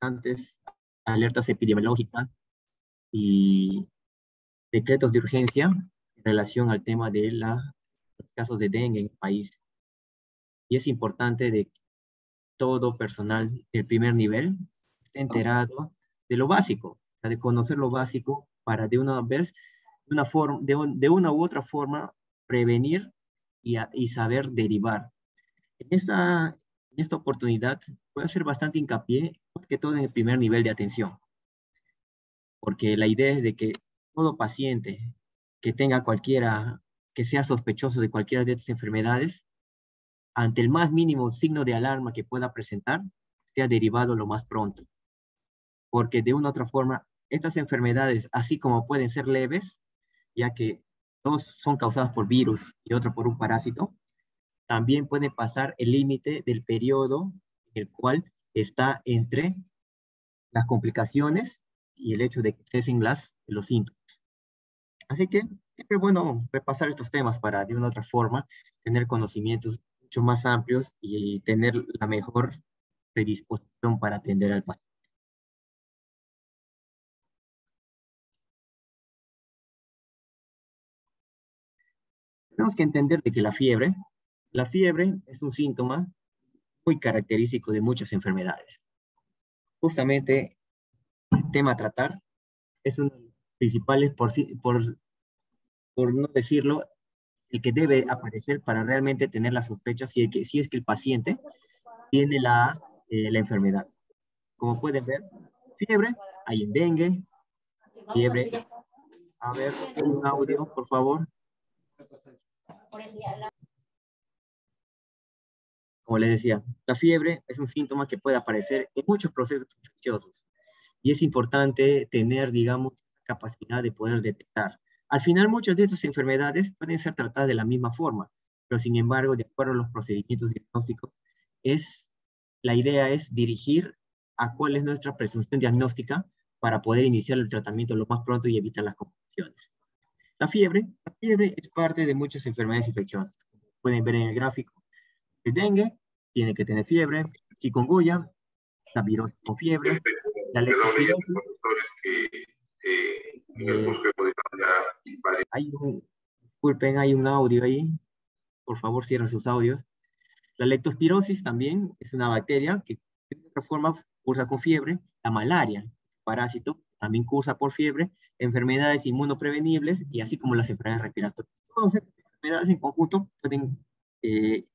importantes alertas epidemiológicas y decretos de urgencia en relación al tema de los casos de dengue en el país. Y es importante de que todo personal del primer nivel esté enterado de lo básico, de conocer lo básico para de una vez, de una, forma, de, una u otra forma, prevenir y, y saber derivar. En esta, en esta oportunidad voy a hacer bastante hincapié, que todo en el primer nivel de atención, porque la idea es de que todo paciente que tenga cualquiera, que sea sospechoso de cualquiera de estas enfermedades, ante el más mínimo signo de alarma que pueda presentar, sea derivado lo más pronto. Porque de una u otra forma, estas enfermedades, así como pueden ser leves, ya que dos son causadas por virus y otro por un parásito, también pueden pasar el límite del periodo el cual está entre las complicaciones y el hecho de que cesen los síntomas. Así que siempre es bueno repasar estos temas para de una otra forma tener conocimientos mucho más amplios y tener la mejor predisposición para atender al paciente. Tenemos que entender de que la fiebre, la fiebre es un síntoma muy característico de muchas enfermedades. Justamente el tema a tratar es uno de los principales, por, por, por no decirlo, el que debe aparecer para realmente tener la sospecha si, es que, si es que el paciente tiene la, eh, la enfermedad. Como pueden ver, fiebre, hay en dengue, fiebre. A ver, un audio, por favor. Como les decía, la fiebre es un síntoma que puede aparecer en muchos procesos infecciosos y es importante tener, digamos, capacidad de poder detectar. Al final, muchas de estas enfermedades pueden ser tratadas de la misma forma, pero sin embargo, de acuerdo a los procedimientos diagnósticos, es, la idea es dirigir a cuál es nuestra presunción diagnóstica para poder iniciar el tratamiento lo más pronto y evitar las complicaciones. La fiebre, la fiebre es parte de muchas enfermedades infecciosas. Pueden ver en el gráfico. El dengue tiene que tener fiebre, chikungunya, la virosis con fiebre, la leptospirosis. Eh, hay un, disculpen, hay un audio ahí. Por favor, cierren sus audios. La leptospirosis también es una bacteria que de otra forma cursa con fiebre. La malaria, parásito, también cursa por fiebre. Enfermedades inmunoprevenibles y así como las enfermedades respiratorias. Estas enfermedades en conjunto pueden eh,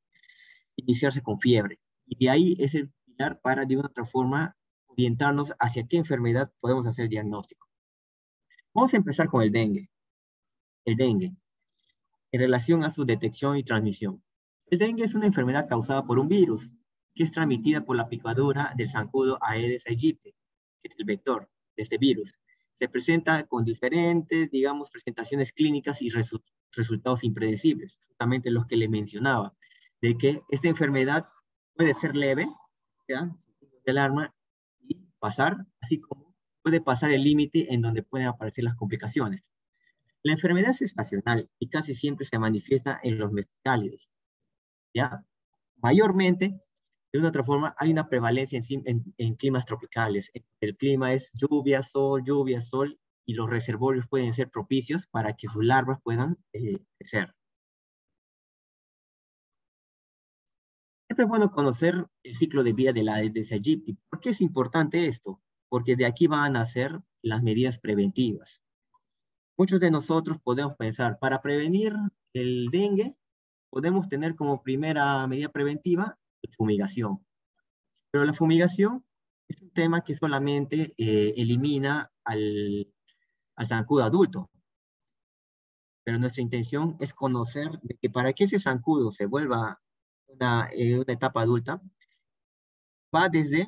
iniciarse con fiebre. Y de ahí es el pilar para de una otra forma orientarnos hacia qué enfermedad podemos hacer diagnóstico. Vamos a empezar con el dengue. El dengue, en relación a su detección y transmisión. El dengue es una enfermedad causada por un virus que es transmitida por la picadura del zancudo Aedes aegypti, que es el vector de este virus. Se presenta con diferentes, digamos, presentaciones clínicas y resultados impredecibles, justamente los que le mencionaba de que esta enfermedad puede ser leve, ¿ya? de alarma, y pasar, así como puede pasar el límite en donde pueden aparecer las complicaciones. La enfermedad es estacional y casi siempre se manifiesta en los meses cálidos. ¿ya? Mayormente, de una otra forma, hay una prevalencia en, en, climas tropicales. El clima es lluvia, sol, lluvia, sol, y los reservorios pueden ser propicios para que sus larvas puedan eh, crecer. Siempre es bueno conocer el ciclo de vida de la Aedes aegypti. ¿Por qué es importante esto? Porque de aquí van a ser las medidas preventivas. Muchos de nosotros podemos pensar, para prevenir el dengue, podemos tener como primera medida preventiva la fumigación. Pero la fumigación es un tema que solamente eh, elimina al, al zancudo adulto. Pero nuestra intención es conocer de que para que ese zancudo se vuelva una, en una etapa adulta, va desde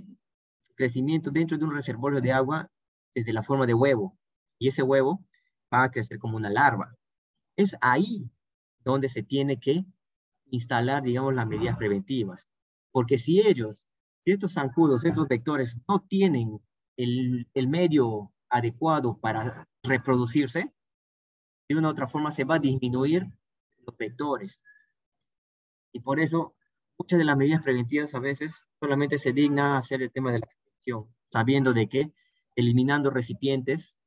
crecimiento dentro de un reservorio de agua desde la forma de huevo. Y ese huevo va a crecer como una larva. Es ahí donde se tiene que instalar, digamos, las medidas preventivas. Porque si ellos, estos zancudos, estos vectores, no tienen el, el medio adecuado para reproducirse, de una u otra forma se va a disminuir los vectores. Y por eso muchas de las medidas preventivas a veces solamente se digna hacer el tema de la prevención, sabiendo de que eliminando recipientes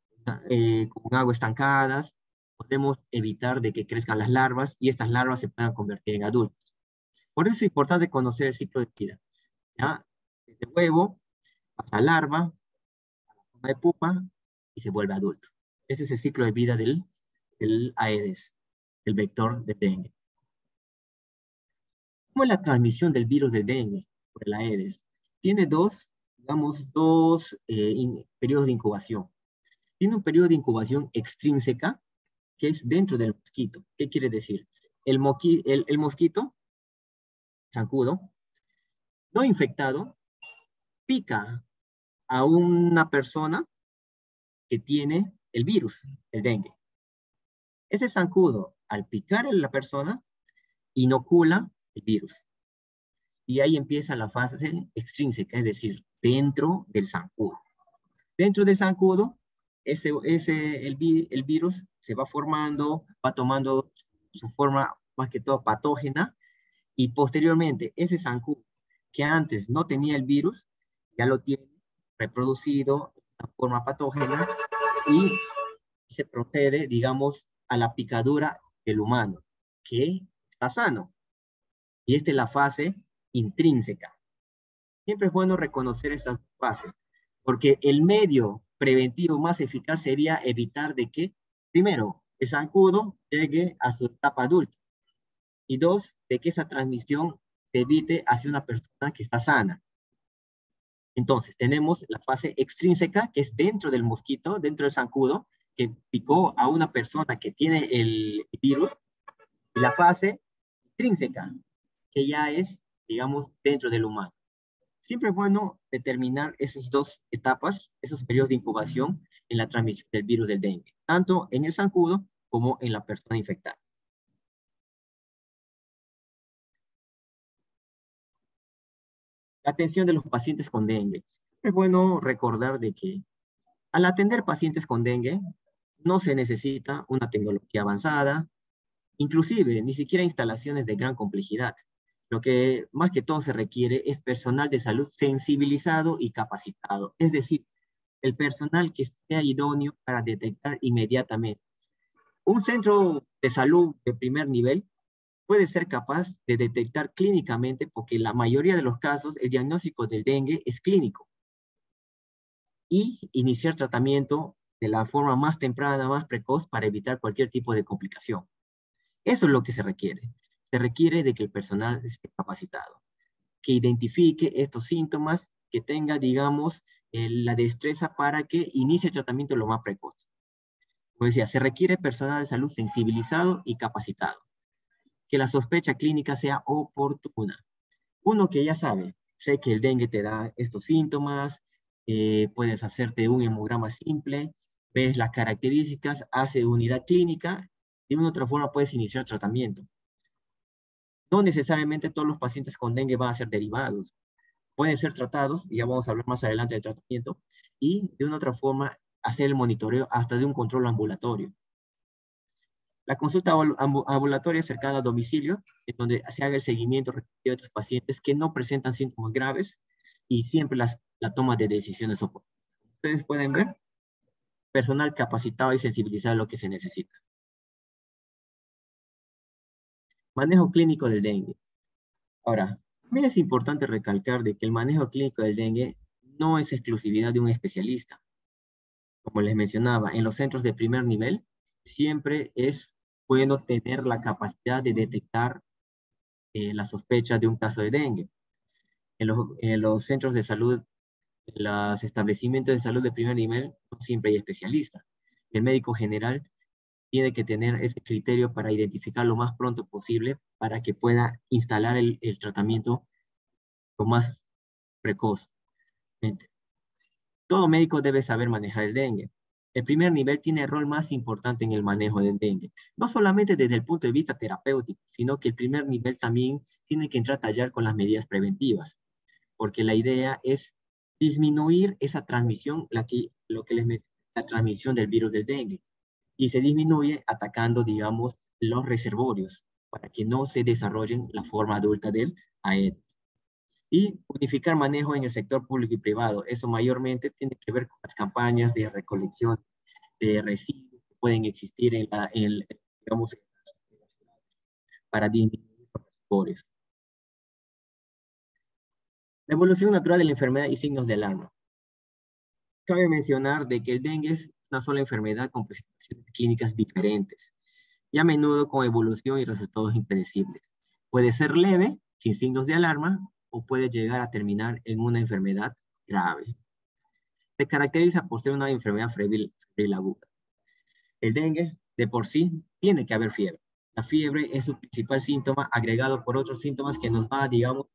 eh, con agua estancadas, podemos evitar de que crezcan las larvas y estas larvas se puedan convertir en adultos. Por eso es importante conocer el ciclo de vida. ¿ya? Desde huevo pasa larva, forma de pupa y se vuelve adulto. Ese es el ciclo de vida del, del Aedes, el vector de dengue. ¿Cómo es la transmisión del virus del dengue por el Aedes? Tiene dos, digamos, dos eh, periodos de incubación. Tiene un periodo de incubación extrínseca, que es dentro del mosquito. ¿Qué quiere decir? El, el, mosquito, zancudo, no infectado, pica a una persona que tiene el virus, el dengue. Ese zancudo, al picar a la persona, inocula el virus. Y ahí empieza la fase extrínseca, es decir, dentro del zancudo. Dentro del zancudo ese, ese, el, el virus se va formando, va tomando su forma más que todo patógena y posteriormente ese zancudo que antes no tenía el virus, ya lo tiene reproducido de forma patógena y se procede, digamos, a la picadura del humano, que está sano. Y esta es la fase intrínseca. Siempre es bueno reconocer estas fases, porque el medio preventivo más eficaz sería evitar de que, primero, el zancudo llegue a su etapa adulta. Y dos, de que esa transmisión se evite hacia una persona que está sana. Entonces, tenemos la fase extrínseca, que es dentro del mosquito, dentro del zancudo, que picó a una persona que tiene el virus. Y la fase intrínseca, que ya es, digamos, dentro del humano. Siempre es bueno determinar esas dos etapas, esos periodos de incubación en la transmisión del virus del dengue, tanto en el zancudo como en la persona infectada. La atención de los pacientes con dengue. Es bueno recordar de que al atender pacientes con dengue no se necesita una tecnología avanzada, inclusive ni siquiera instalaciones de gran complejidad. Lo que más que todo se requiere es personal de salud sensibilizado y capacitado, es decir, el personal que sea idóneo para detectar inmediatamente. Un centro de salud de primer nivel puede ser capaz de detectar clínicamente porque la mayoría de los casos el diagnóstico del dengue es clínico y iniciar tratamiento de la forma más temprana, más precoz para evitar cualquier tipo de complicación. Eso es lo que se requiere se requiere de que el personal esté capacitado, que identifique estos síntomas, que tenga, digamos, la destreza para que inicie el tratamiento lo más precoz. Como decía, se requiere personal de salud sensibilizado y capacitado. Que la sospecha clínica sea oportuna. Uno que ya sabe, sé que el dengue te da estos síntomas, eh, puedes hacerte un hemograma simple, ves las características, hace unidad clínica, de una u otra forma puedes iniciar tratamiento. No necesariamente todos los pacientes con dengue van a ser derivados. Pueden ser tratados, y ya vamos a hablar más adelante del tratamiento, y de una otra forma hacer el monitoreo hasta de un control ambulatorio. La consulta ambulatoria cercana al domicilio, en donde se haga el seguimiento de estos pacientes que no presentan síntomas graves y siempre las, la toma de decisiones oportunas. Ustedes pueden ver personal capacitado y sensibilizado a lo que se necesita. Manejo clínico del dengue. Ahora, también es importante recalcar de que el manejo clínico del dengue no es exclusividad de un especialista. Como les mencionaba, en los centros de primer nivel siempre es bueno tener la capacidad de detectar eh, la sospecha de un caso de dengue. En los, en los centros de salud, en los establecimientos de salud de primer nivel, no siempre hay especialistas. El médico general tiene que tener ese criterio para identificar lo más pronto posible para que pueda instalar el, tratamiento lo más precoz. Todo médico debe saber manejar el dengue. El primer nivel tiene el rol más importante en el manejo del dengue, no solamente desde el punto de vista terapéutico, sino que el primer nivel también tiene que entrar a tallar con las medidas preventivas, porque la idea es disminuir esa transmisión, la que, lo que les la transmisión del virus del dengue y se disminuye atacando, digamos, los reservorios para que no se desarrollen la forma adulta del AED. Y unificar manejo en el sector público y privado. Eso mayormente tiene que ver con las campañas de recolección de residuos que pueden existir en la, en, digamos, para disminuir los pobres. La evolución natural de la enfermedad y signos de alarma. Cabe mencionar de que el dengue es una sola enfermedad con presentaciones clínicas diferentes y a menudo con evolución y resultados impredecibles. Puede ser leve, sin signos de alarma, o puede llegar a terminar en una enfermedad grave. Se caracteriza por ser una enfermedad febril, aguda. El dengue, de por sí, tiene que haber fiebre. La fiebre es su principal síntoma, agregado por otros síntomas que nos va, digamos,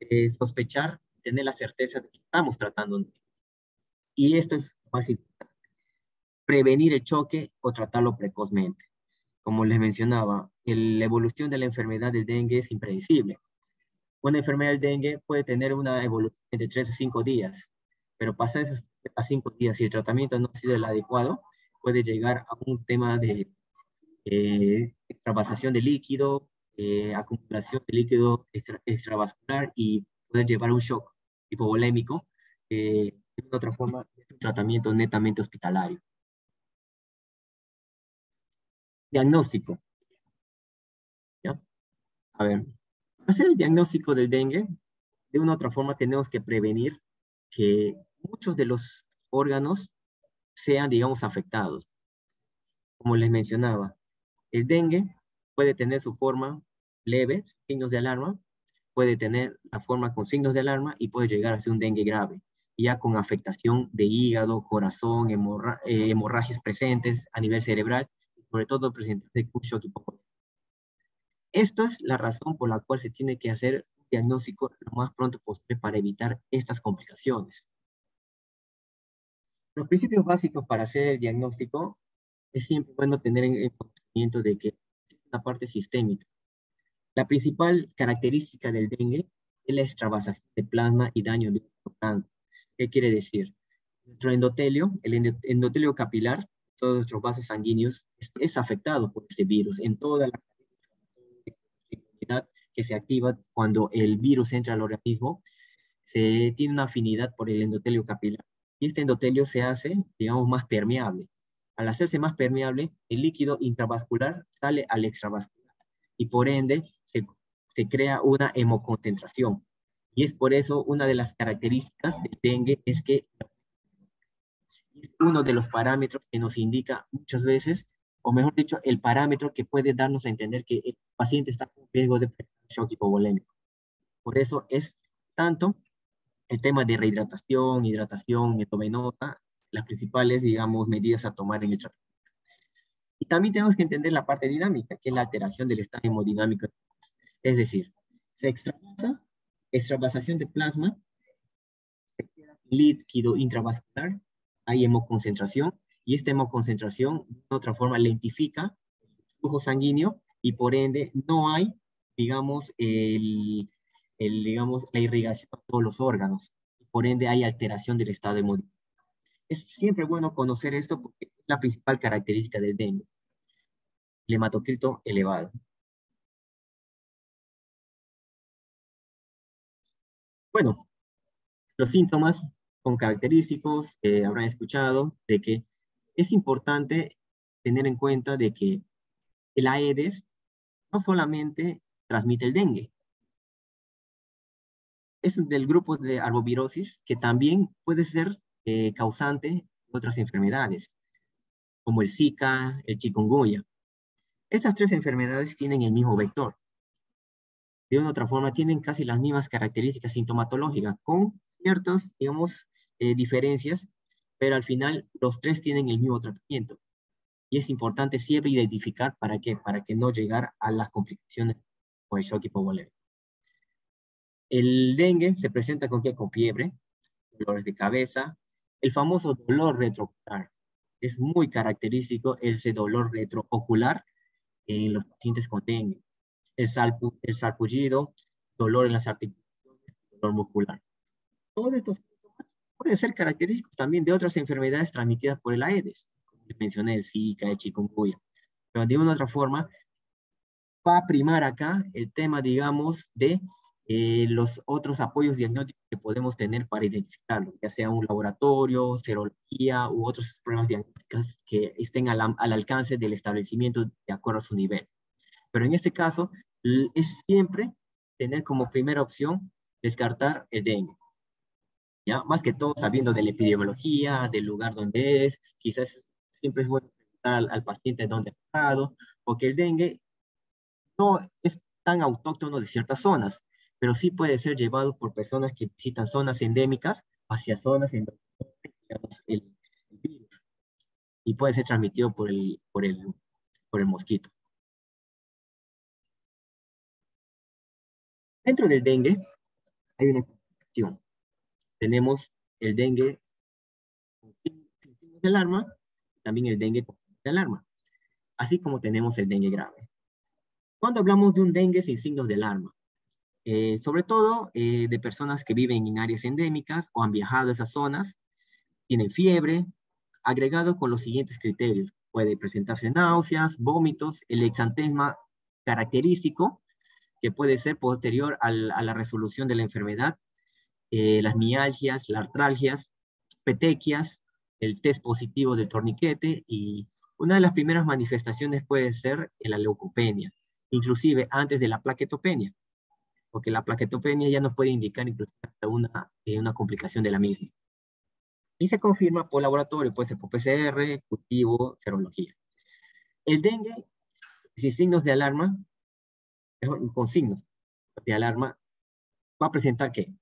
eh, sospechar, tener la certeza de que estamos tratando. Y esto es más importante. Prevenir el choque o tratarlo precozmente. Como les mencionaba, la evolución de la enfermedad del dengue es impredecible. Una enfermedad del dengue puede tener una evolución de 3 a 5 días, pero pasar esos a 5 días si el tratamiento no ha sido el adecuado, puede llegar a un tema de eh, extravasación de líquido, eh, acumulación de líquido extravascular y poder llevar un shock hipovolémico, eh, de otra forma, es un tratamiento netamente hospitalario. Diagnóstico. ¿Ya? A ver, para hacer el diagnóstico del dengue, de una u otra forma tenemos que prevenir que muchos de los órganos sean, digamos, afectados. Como les mencionaba, el dengue puede tener su forma leve, signos de alarma, puede tener la forma con signos de alarma y puede llegar a ser un dengue grave, ya con afectación de hígado, corazón, eh, hemorragias presentes a nivel cerebral, sobre todo presentes de shock Esta es la razón por la cual se tiene que hacer un diagnóstico lo más pronto posible para evitar estas complicaciones. Los principios básicos para hacer el diagnóstico es siempre bueno tener en conocimiento de que es una parte sistémica. La principal característica del dengue es la extravasación de plasma y daño de blanco. ¿Qué quiere decir? Nuestro endotelio, el endotelio capilar, todos nuestros vasos sanguíneos, es, afectado por este virus en toda la que se activa cuando el virus entra al organismo, se tiene una afinidad por el endotelio capilar y este endotelio se hace, digamos, más permeable. Al hacerse más permeable, el líquido intravascular sale al extravascular y por ende se, se crea una hemoconcentración. Y es por eso una de las características del dengue es que es uno de los parámetros que nos indica muchas veces, o mejor dicho, el parámetro que puede darnos a entender que el paciente está con riesgo de shock hipovolémico. Por eso es tanto el tema de rehidratación, hidratación metovenosa, las principales, digamos, medidas a tomar en el tratamiento. Y también tenemos que entender la parte dinámica, que es la alteración del estado hemodinámico. Es decir, se extravasa, extravasación de plasma, líquido intravascular, hay hemoconcentración, y esta hemoconcentración, de otra forma, lentifica el flujo sanguíneo y por ende no hay, digamos, el, digamos, la irrigación a todos los órganos. Por ende, hay alteración del estado hemodinámico. Es siempre bueno conocer esto porque es la principal característica del dengue. El hematocrito elevado. Bueno, los síntomas son característicos, eh, habrán escuchado, de que es importante tener en cuenta de que el Aedes no solamente transmite el dengue, es del grupo de arbovirosis que también puede ser eh, causante de otras enfermedades, como el Zika, el chikungunya. Estas tres enfermedades tienen el mismo vector. De una u otra forma, tienen casi las mismas características sintomatológicas, con ciertas, digamos, eh, diferencias, pero al final los tres tienen el mismo tratamiento. Y es importante siempre identificar para qué, para que no llegar a las complicaciones con el shock hipovolémico. El dengue se presenta con qué? Con fiebre, dolores de cabeza, el famoso dolor retroocular. Es muy característico ese dolor retroocular en los pacientes con dengue. El, salpu, el sarpullido, dolor en las articulaciones, dolor muscular. Todos estos pueden ser característicos también de otras enfermedades transmitidas por el Aedes, como mencioné, el Zika, el chikungunya. Pero de una otra forma, va a primar acá el tema, digamos, de eh, los otros apoyos diagnósticos que podemos tener para identificarlos, ya sea un laboratorio, serología u otros pruebas diagnósticas que estén al, al alcance del establecimiento de acuerdo a su nivel. Pero en este caso, es siempre tener como primera opción descartar el dengue. ¿Ya? Más que todo sabiendo de la epidemiología, del lugar donde es, quizás siempre es bueno preguntar al, paciente dónde ha estado, porque el dengue no es tan autóctono de ciertas zonas, pero sí puede ser llevado por personas que visitan zonas endémicas hacia zonas en donde el, virus y puede ser transmitido por el, por el, por el mosquito. Dentro del dengue hay una complicación. Tenemos el dengue de alarma, también el dengue de alarma, así como tenemos el dengue grave. Cuando hablamos de un dengue sin signos de alarma, eh, sobre todo eh, de personas que viven en áreas endémicas o han viajado a esas zonas, tienen fiebre, agregado con los siguientes criterios. Puede presentarse náuseas, vómitos, el exantema característico, que puede ser posterior a la resolución de la enfermedad, eh, las mialgias, las artralgias, petequias, el test positivo del torniquete y una de las primeras manifestaciones puede ser la leucopenia, inclusive antes de la plaquetopenia, porque la plaquetopenia ya nos puede indicar incluso una, eh, una complicación de la misma. Y se confirma por laboratorio, puede ser por PCR, cultivo, serología. El dengue, sin signos de alarma, con signos de alarma, va a presentar qué?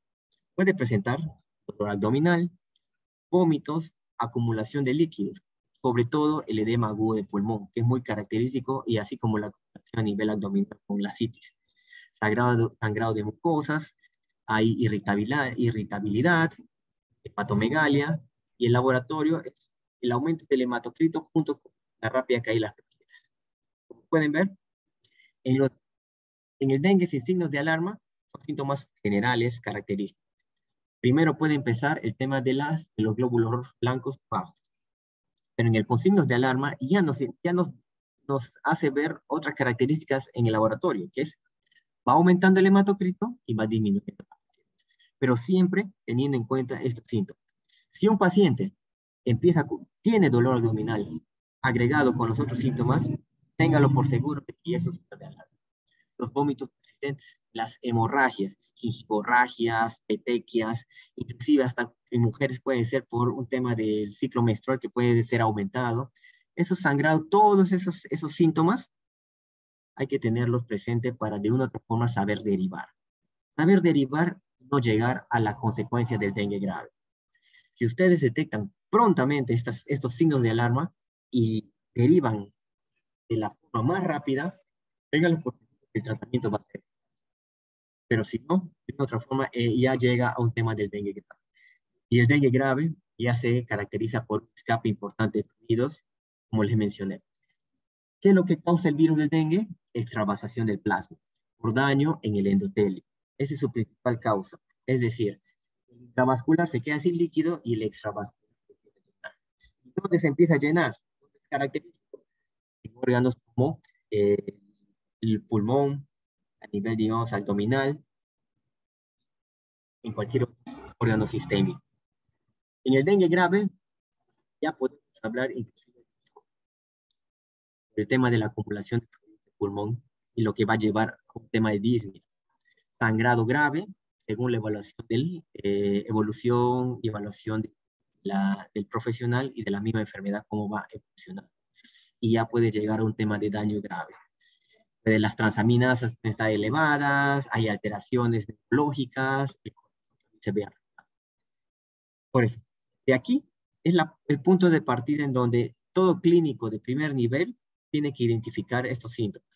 Puede presentar dolor abdominal, vómitos, acumulación de líquidos, sobre todo el edema agudo de pulmón, que es muy característico, y así como la acumulación a nivel abdominal con la citis. Sangrado, sangrado de mucosas, hay irritabilidad, irritabilidad, hepatomegalia, y el laboratorio el aumento del hematocrito junto con la rápida caída de las. Como pueden ver, en los en el dengue sin signos de alarma son síntomas generales característicos. Primero puede empezar el tema de, las, de los glóbulos blancos bajos. Pero en el con signos de alarma ya, nos, ya nos, nos hace ver otras características en el laboratorio, que es va aumentando el hematocrito y va disminuyendo. Pero siempre teniendo en cuenta estos síntomas. Si un paciente empieza, tiene dolor abdominal agregado con los otros síntomas, téngalo por seguro que eso es de alarma los vómitos persistentes, las hemorragias, gingivorragias, petequias, inclusive hasta en mujeres puede ser por un tema del ciclo menstrual que puede ser aumentado. Esos sangrados, todos esos, esos síntomas, hay que tenerlos presentes para de una u otra forma saber derivar. Saber derivar, no llegar a la consecuencia del dengue grave. Si ustedes detectan prontamente estas, estos signos de alarma y derivan de la forma más rápida, ténganlos por el tratamiento va a ser. Pero si no, de otra forma, eh, ya llega a un tema del dengue grave. Y el dengue grave ya se caracteriza por escape importante de fluidos, como les mencioné. ¿Qué es lo que causa el virus del dengue? Extravasación del plasma, por daño en el endotelio. Esa es su principal causa. Es decir, el intravascular se queda sin líquido y el extravascular se queda llenar. ¿Dónde se empieza a llenar? Es característico en órganos como eh, el pulmón, a nivel, digamos, abdominal, en cualquier órgano sistémico. En el dengue grave, ya podemos hablar inclusive del tema de la acumulación de pulmón y lo que va a llevar a un tema de disney. Sangrado grave, según la evaluación, del, eh, evolución y evaluación de la, del profesional y de la misma enfermedad, cómo va a evolucionar. Y ya puede llegar a un tema de daño grave de las transaminas están elevadas, hay alteraciones neurológicas, se ve Por eso, de aquí es el punto de partida en donde todo clínico de primer nivel tiene que identificar estos síntomas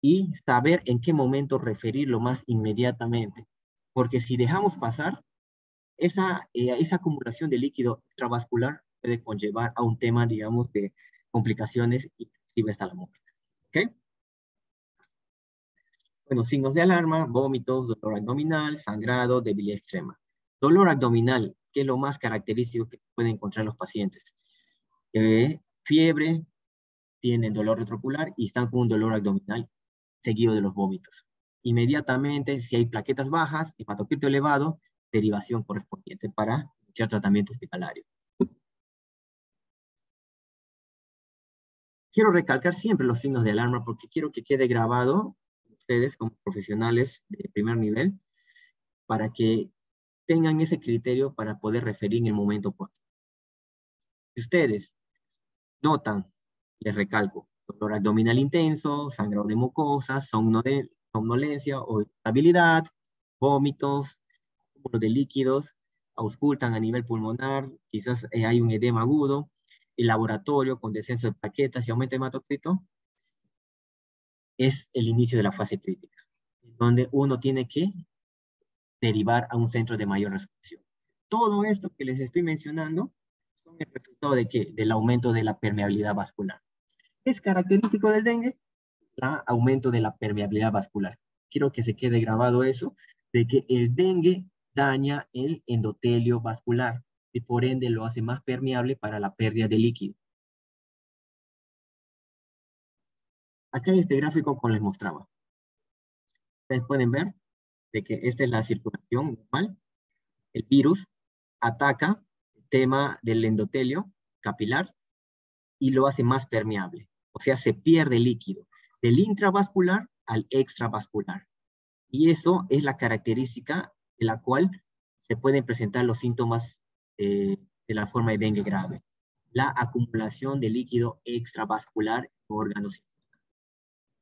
y saber en qué momento referirlo más inmediatamente. Porque si dejamos pasar, esa, eh, esa acumulación de líquido extravascular puede conllevar a un tema, digamos, de complicaciones y hasta la muerte. ¿Ok? Bueno, signos de alarma, vómitos, dolor abdominal, sangrado, debilidad extrema. Dolor abdominal, que es lo más característico que pueden encontrar los pacientes. Eh, fiebre, tienen dolor retrocular y están con un dolor abdominal seguido de los vómitos. inmediatamente, si hay plaquetas bajas, hematocrito elevado, derivación correspondiente para iniciar tratamiento hospitalario. Quiero recalcar siempre los signos de alarma porque quiero que quede grabado ustedes como profesionales de primer nivel para que tengan ese criterio para poder referir en el momento oportuno. Si ustedes notan, les recalco, dolor abdominal intenso, sangrado de mucosas, somnolencia o estabilidad, vómitos, de líquidos, auscultan a nivel pulmonar, quizás eh, hay un edema agudo, el laboratorio con descenso de plaquetas y aumento de hematocrito, es el inicio de la fase crítica, donde uno tiene que derivar a un centro de mayor resolución. Todo esto que les estoy mencionando son el resultado de qué? Del aumento de la permeabilidad vascular. ¿Es característico del dengue? El aumento de la permeabilidad vascular. Quiero que se quede grabado eso, de que el dengue daña el endotelio vascular y por ende lo hace más permeable para la pérdida de líquido. Acá este gráfico como les mostraba. Ustedes pueden ver de que esta es la circulación normal. El virus ataca el tema del endotelio capilar y lo hace más permeable. O sea, se pierde líquido del intravascular al extravascular. Y eso es la característica de la cual se pueden presentar los síntomas eh, de la forma de dengue grave. La acumulación de líquido extravascular en órganos.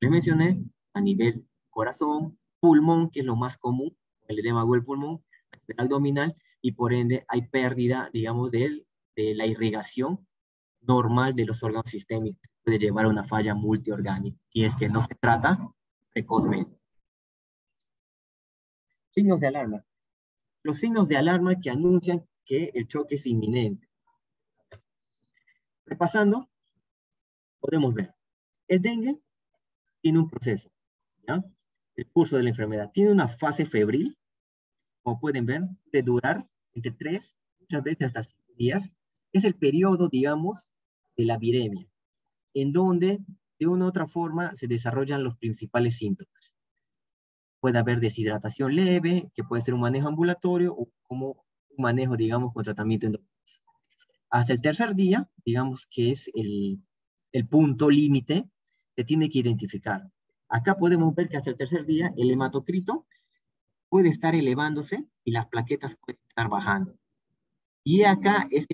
Les mencioné a nivel corazón, pulmón, que es lo más común, el edema del pulmón, a nivel abdominal, y por ende hay pérdida, digamos, de, de la irrigación normal de los órganos sistémicos. Puede llevar a una falla multiorgánica, y es que no se trata precozmente. Signos de alarma. Los signos de alarma que anuncian que el choque es inminente. Repasando, podemos ver. El dengue tiene un proceso, ¿ya? El curso de la enfermedad tiene una fase febril, como pueden ver, de durar entre tres, muchas veces hasta cinco días. Es el periodo, digamos, de la viremia, en donde de una u otra forma se desarrollan los principales síntomas puede haber deshidratación leve, que puede ser un manejo ambulatorio o como un manejo, digamos, con tratamiento endovenoso. Hasta el tercer día, digamos que es el, el punto límite, se tiene que identificar. Acá podemos ver que hasta el tercer día el hematocrito puede estar elevándose y las plaquetas pueden estar bajando. Y acá es,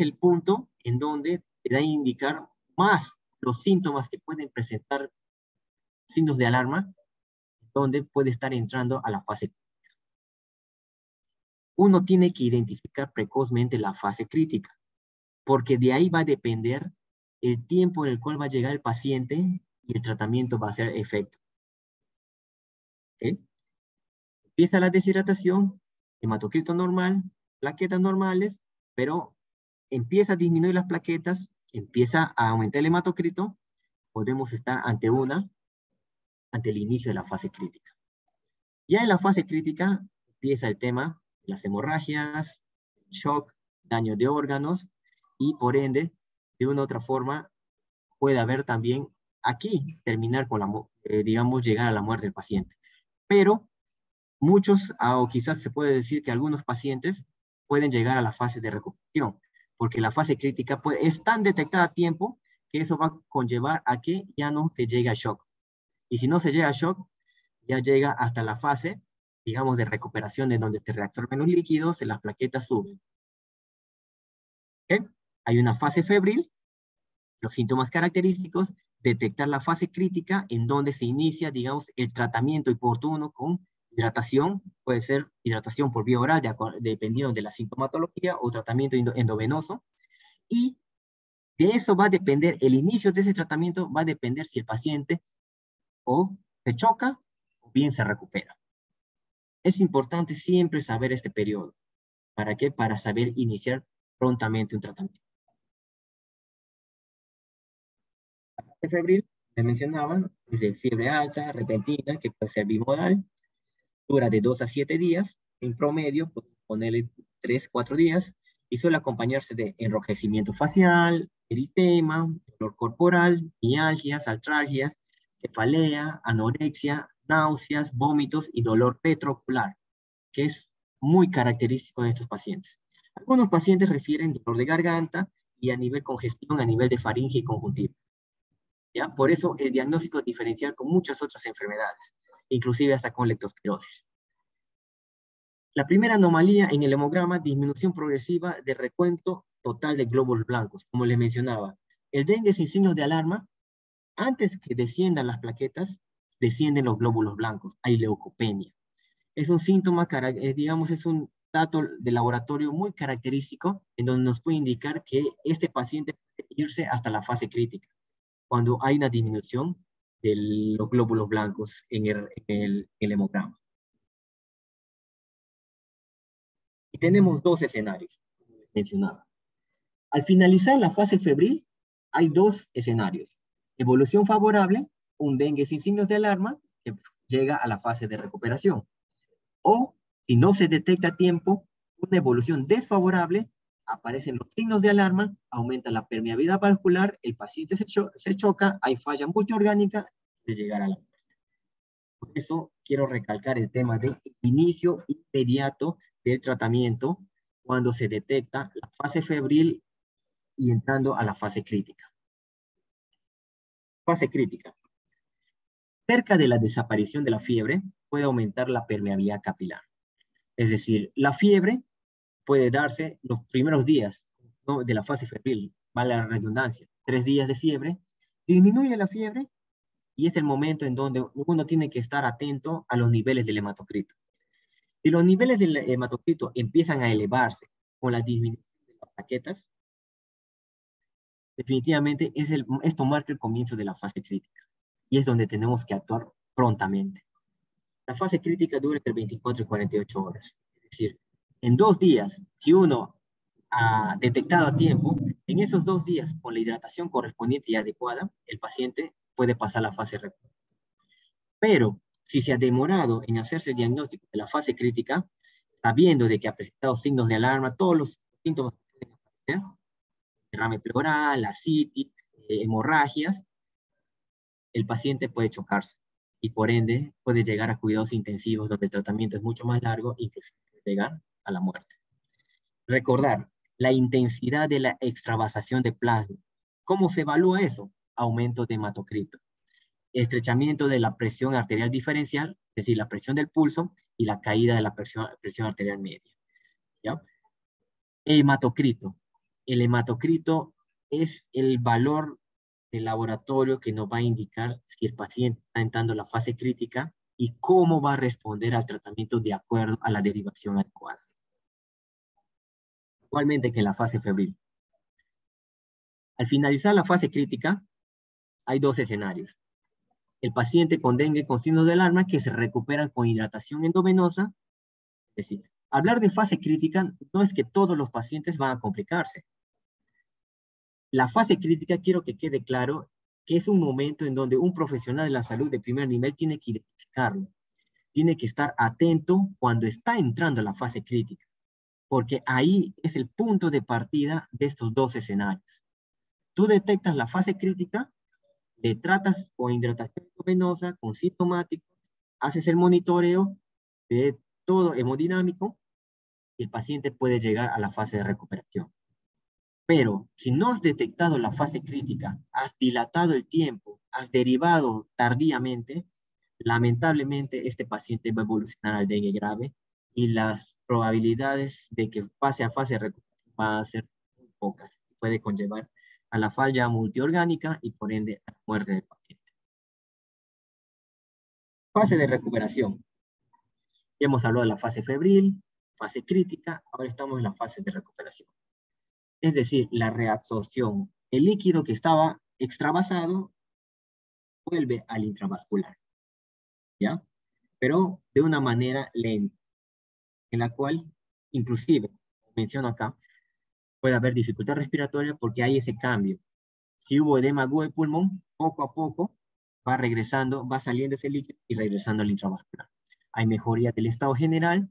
el punto en donde te da a indicar más los síntomas que pueden presentar signos de alarma donde puede estar entrando a la fase crítica. Uno tiene que identificar precozmente la fase crítica, porque de ahí va a depender el tiempo en el cual va a llegar el paciente y el tratamiento va a hacer efecto. Empieza la deshidratación, hematocrito normal, plaquetas normales, pero empieza a disminuir las plaquetas, empieza a aumentar el hematocrito, podemos estar ante una ante el inicio de la fase crítica. Ya en la fase crítica empieza el tema las hemorragias, shock, daño de órganos y por ende, de una u otra forma, puede haber también aquí terminar con la, eh, digamos, llegar a la muerte del paciente. Pero muchos, ah, o quizás se puede decir que algunos pacientes pueden llegar a la fase de recuperación, porque la fase crítica puede, es tan detectada a tiempo que eso va a conllevar a que ya no se llegue a shock. Y si no se llega a shock, ya llega hasta la fase, digamos, de recuperación en donde se reabsorben los líquidos las plaquetas suben. Hay una fase febril, los síntomas característicos, detectar la fase crítica en donde se inicia, digamos, el tratamiento oportuno con hidratación, puede ser hidratación por vía oral, dependiendo de la sintomatología, o tratamiento endovenoso. Y de eso va a depender, el inicio de ese tratamiento va a depender si el paciente o se choca o bien se recupera. Es importante siempre saber este periodo. ¿Para qué? Para saber iniciar prontamente un tratamiento. Febril, me mencionaban, es de fiebre alta, repentina, que puede ser bimodal, dura de 2 a 7 días, en promedio, ponerle 3, 4 días, y suele acompañarse de enrojecimiento facial, eritema, dolor corporal, mialgias, artralgias, cefalea, anorexia, náuseas, vómitos y dolor retroocular, que es muy característico de estos pacientes. Algunos pacientes refieren dolor de garganta y a nivel congestión, a nivel de faringe y conjuntiva. Por eso el diagnóstico diferencial con muchas otras enfermedades, inclusive hasta con leptospirosis. La primera anomalía en el hemograma, disminución progresiva de recuento total de glóbulos blancos, como les mencionaba. El dengue sin signos de alarma, antes que desciendan las plaquetas, descienden los glóbulos blancos, hay leucopenia. Es un síntoma, eh, digamos, es un dato de laboratorio muy característico en donde nos puede indicar que este paciente puede irse hasta la fase crítica, cuando hay una disminución de los glóbulos blancos en el, hemograma. Y tenemos dos escenarios, como mencionaba. Al finalizar la fase febril, hay dos escenarios. Evolución favorable, un dengue sin signos de alarma, que llega a la fase de recuperación. O, si no se detecta a tiempo, una evolución desfavorable, aparecen los signos de alarma, aumenta la permeabilidad vascular, el paciente se, se choca, hay falla multiorgánica de llegar a la muerte. Por eso quiero recalcar el tema de inicio inmediato del tratamiento cuando se detecta la fase febril y entrando a la fase crítica. Fase crítica. Cerca de la desaparición de la fiebre puede aumentar la permeabilidad capilar. Es decir, la fiebre puede darse los primeros días de la fase febril, vale la redundancia, tres días de fiebre, disminuye la fiebre y es el momento en donde uno tiene que estar atento a los niveles del hematocrito. Si los niveles del hematocrito empiezan a elevarse con la disminución de las plaquetas, definitivamente es el, esto marca el comienzo de la fase crítica y es donde tenemos que actuar prontamente. La fase crítica dura entre 24 y 48 horas. Es decir, en dos días, si uno ha detectado a tiempo, en esos dos días, con la hidratación correspondiente y adecuada, el paciente puede pasar la fase recuperación. Pero si se ha demorado en hacerse el diagnóstico de la fase crítica, sabiendo de que ha presentado signos de alarma, todos los síntomas que pueden aparecer, derrame pleural, ascitis, eh, hemorragias, el paciente puede chocarse y por ende puede llegar a cuidados intensivos donde el tratamiento es mucho más largo y que puede llegar a la muerte. Recordar la intensidad de la extravasación de plasma. ¿Cómo se evalúa eso? Aumento de hematocrito estrechamiento de la presión arterial diferencial, es decir, la presión del pulso y la caída de la presión, arterial media. ¿ya? Hematocrito. El hematocrito es el valor del laboratorio que nos va a indicar si el paciente está entrando en la fase crítica y cómo va a responder al tratamiento de acuerdo a la derivación adecuada. Que en la fase febril. Al finalizar la fase crítica, hay dos escenarios el paciente con dengue con signos de alarma que se recupera con hidratación endovenosa. Es decir, hablar de fase crítica no es que todos los pacientes van a complicarse. La fase crítica quiero que quede claro que es un momento en donde un profesional de la salud de primer nivel tiene que identificarlo. Tiene que estar atento cuando está entrando la fase crítica, porque ahí es el punto de partida de estos dos escenarios. Tú detectas la fase crítica le tratas con hidratación venosa, con sintomáticos, haces el monitoreo de todo hemodinámico y el paciente puede llegar a la fase de recuperación. Pero si no has detectado la fase crítica, has dilatado el tiempo, has derivado tardíamente, lamentablemente este paciente va a evolucionar al dengue grave y las probabilidades de que pase a fase van a ser pocas. Puede conllevar a la falla multiorgánica y por ende a la muerte del paciente. Fase de recuperación. Ya hemos hablado de la fase febril, fase crítica, ahora estamos en la fase de recuperación. Es decir, la reabsorción. El líquido que estaba extravasado vuelve al intravascular. ¿Ya? Pero de una manera lenta, en la cual, inclusive, menciono acá, puede haber dificultad respiratoria porque hay ese cambio. Si hubo edema agudo de pulmón, poco a poco va regresando, va saliendo ese líquido y regresando al intravascular. Hay mejoría del estado general,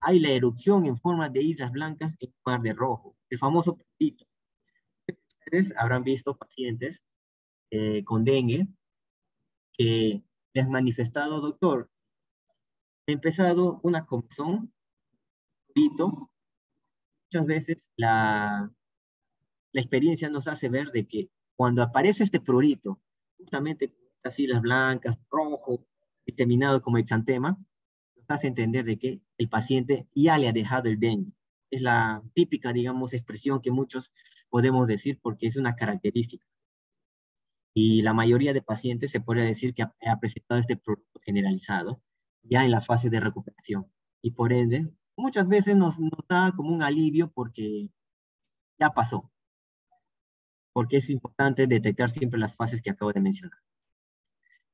hay la erupción en forma de islas blancas en mar de rojo, el famoso pepito. Ustedes habrán visto pacientes eh, con dengue que le has manifestado, doctor, he empezado una comezón, muchas veces la, la experiencia nos hace ver de que cuando aparece este prurito, justamente así las blancas, rojo, determinado como exantema, nos hace entender de que el paciente ya le ha dejado el dengue. Es la típica, digamos, expresión que muchos podemos decir porque es una característica. Y la mayoría de pacientes se puede decir que ha, presentado este producto generalizado ya en la fase de recuperación. Y por ende, muchas veces nos, nos da como un alivio porque ya pasó. Porque es importante detectar siempre las fases que acabo de mencionar.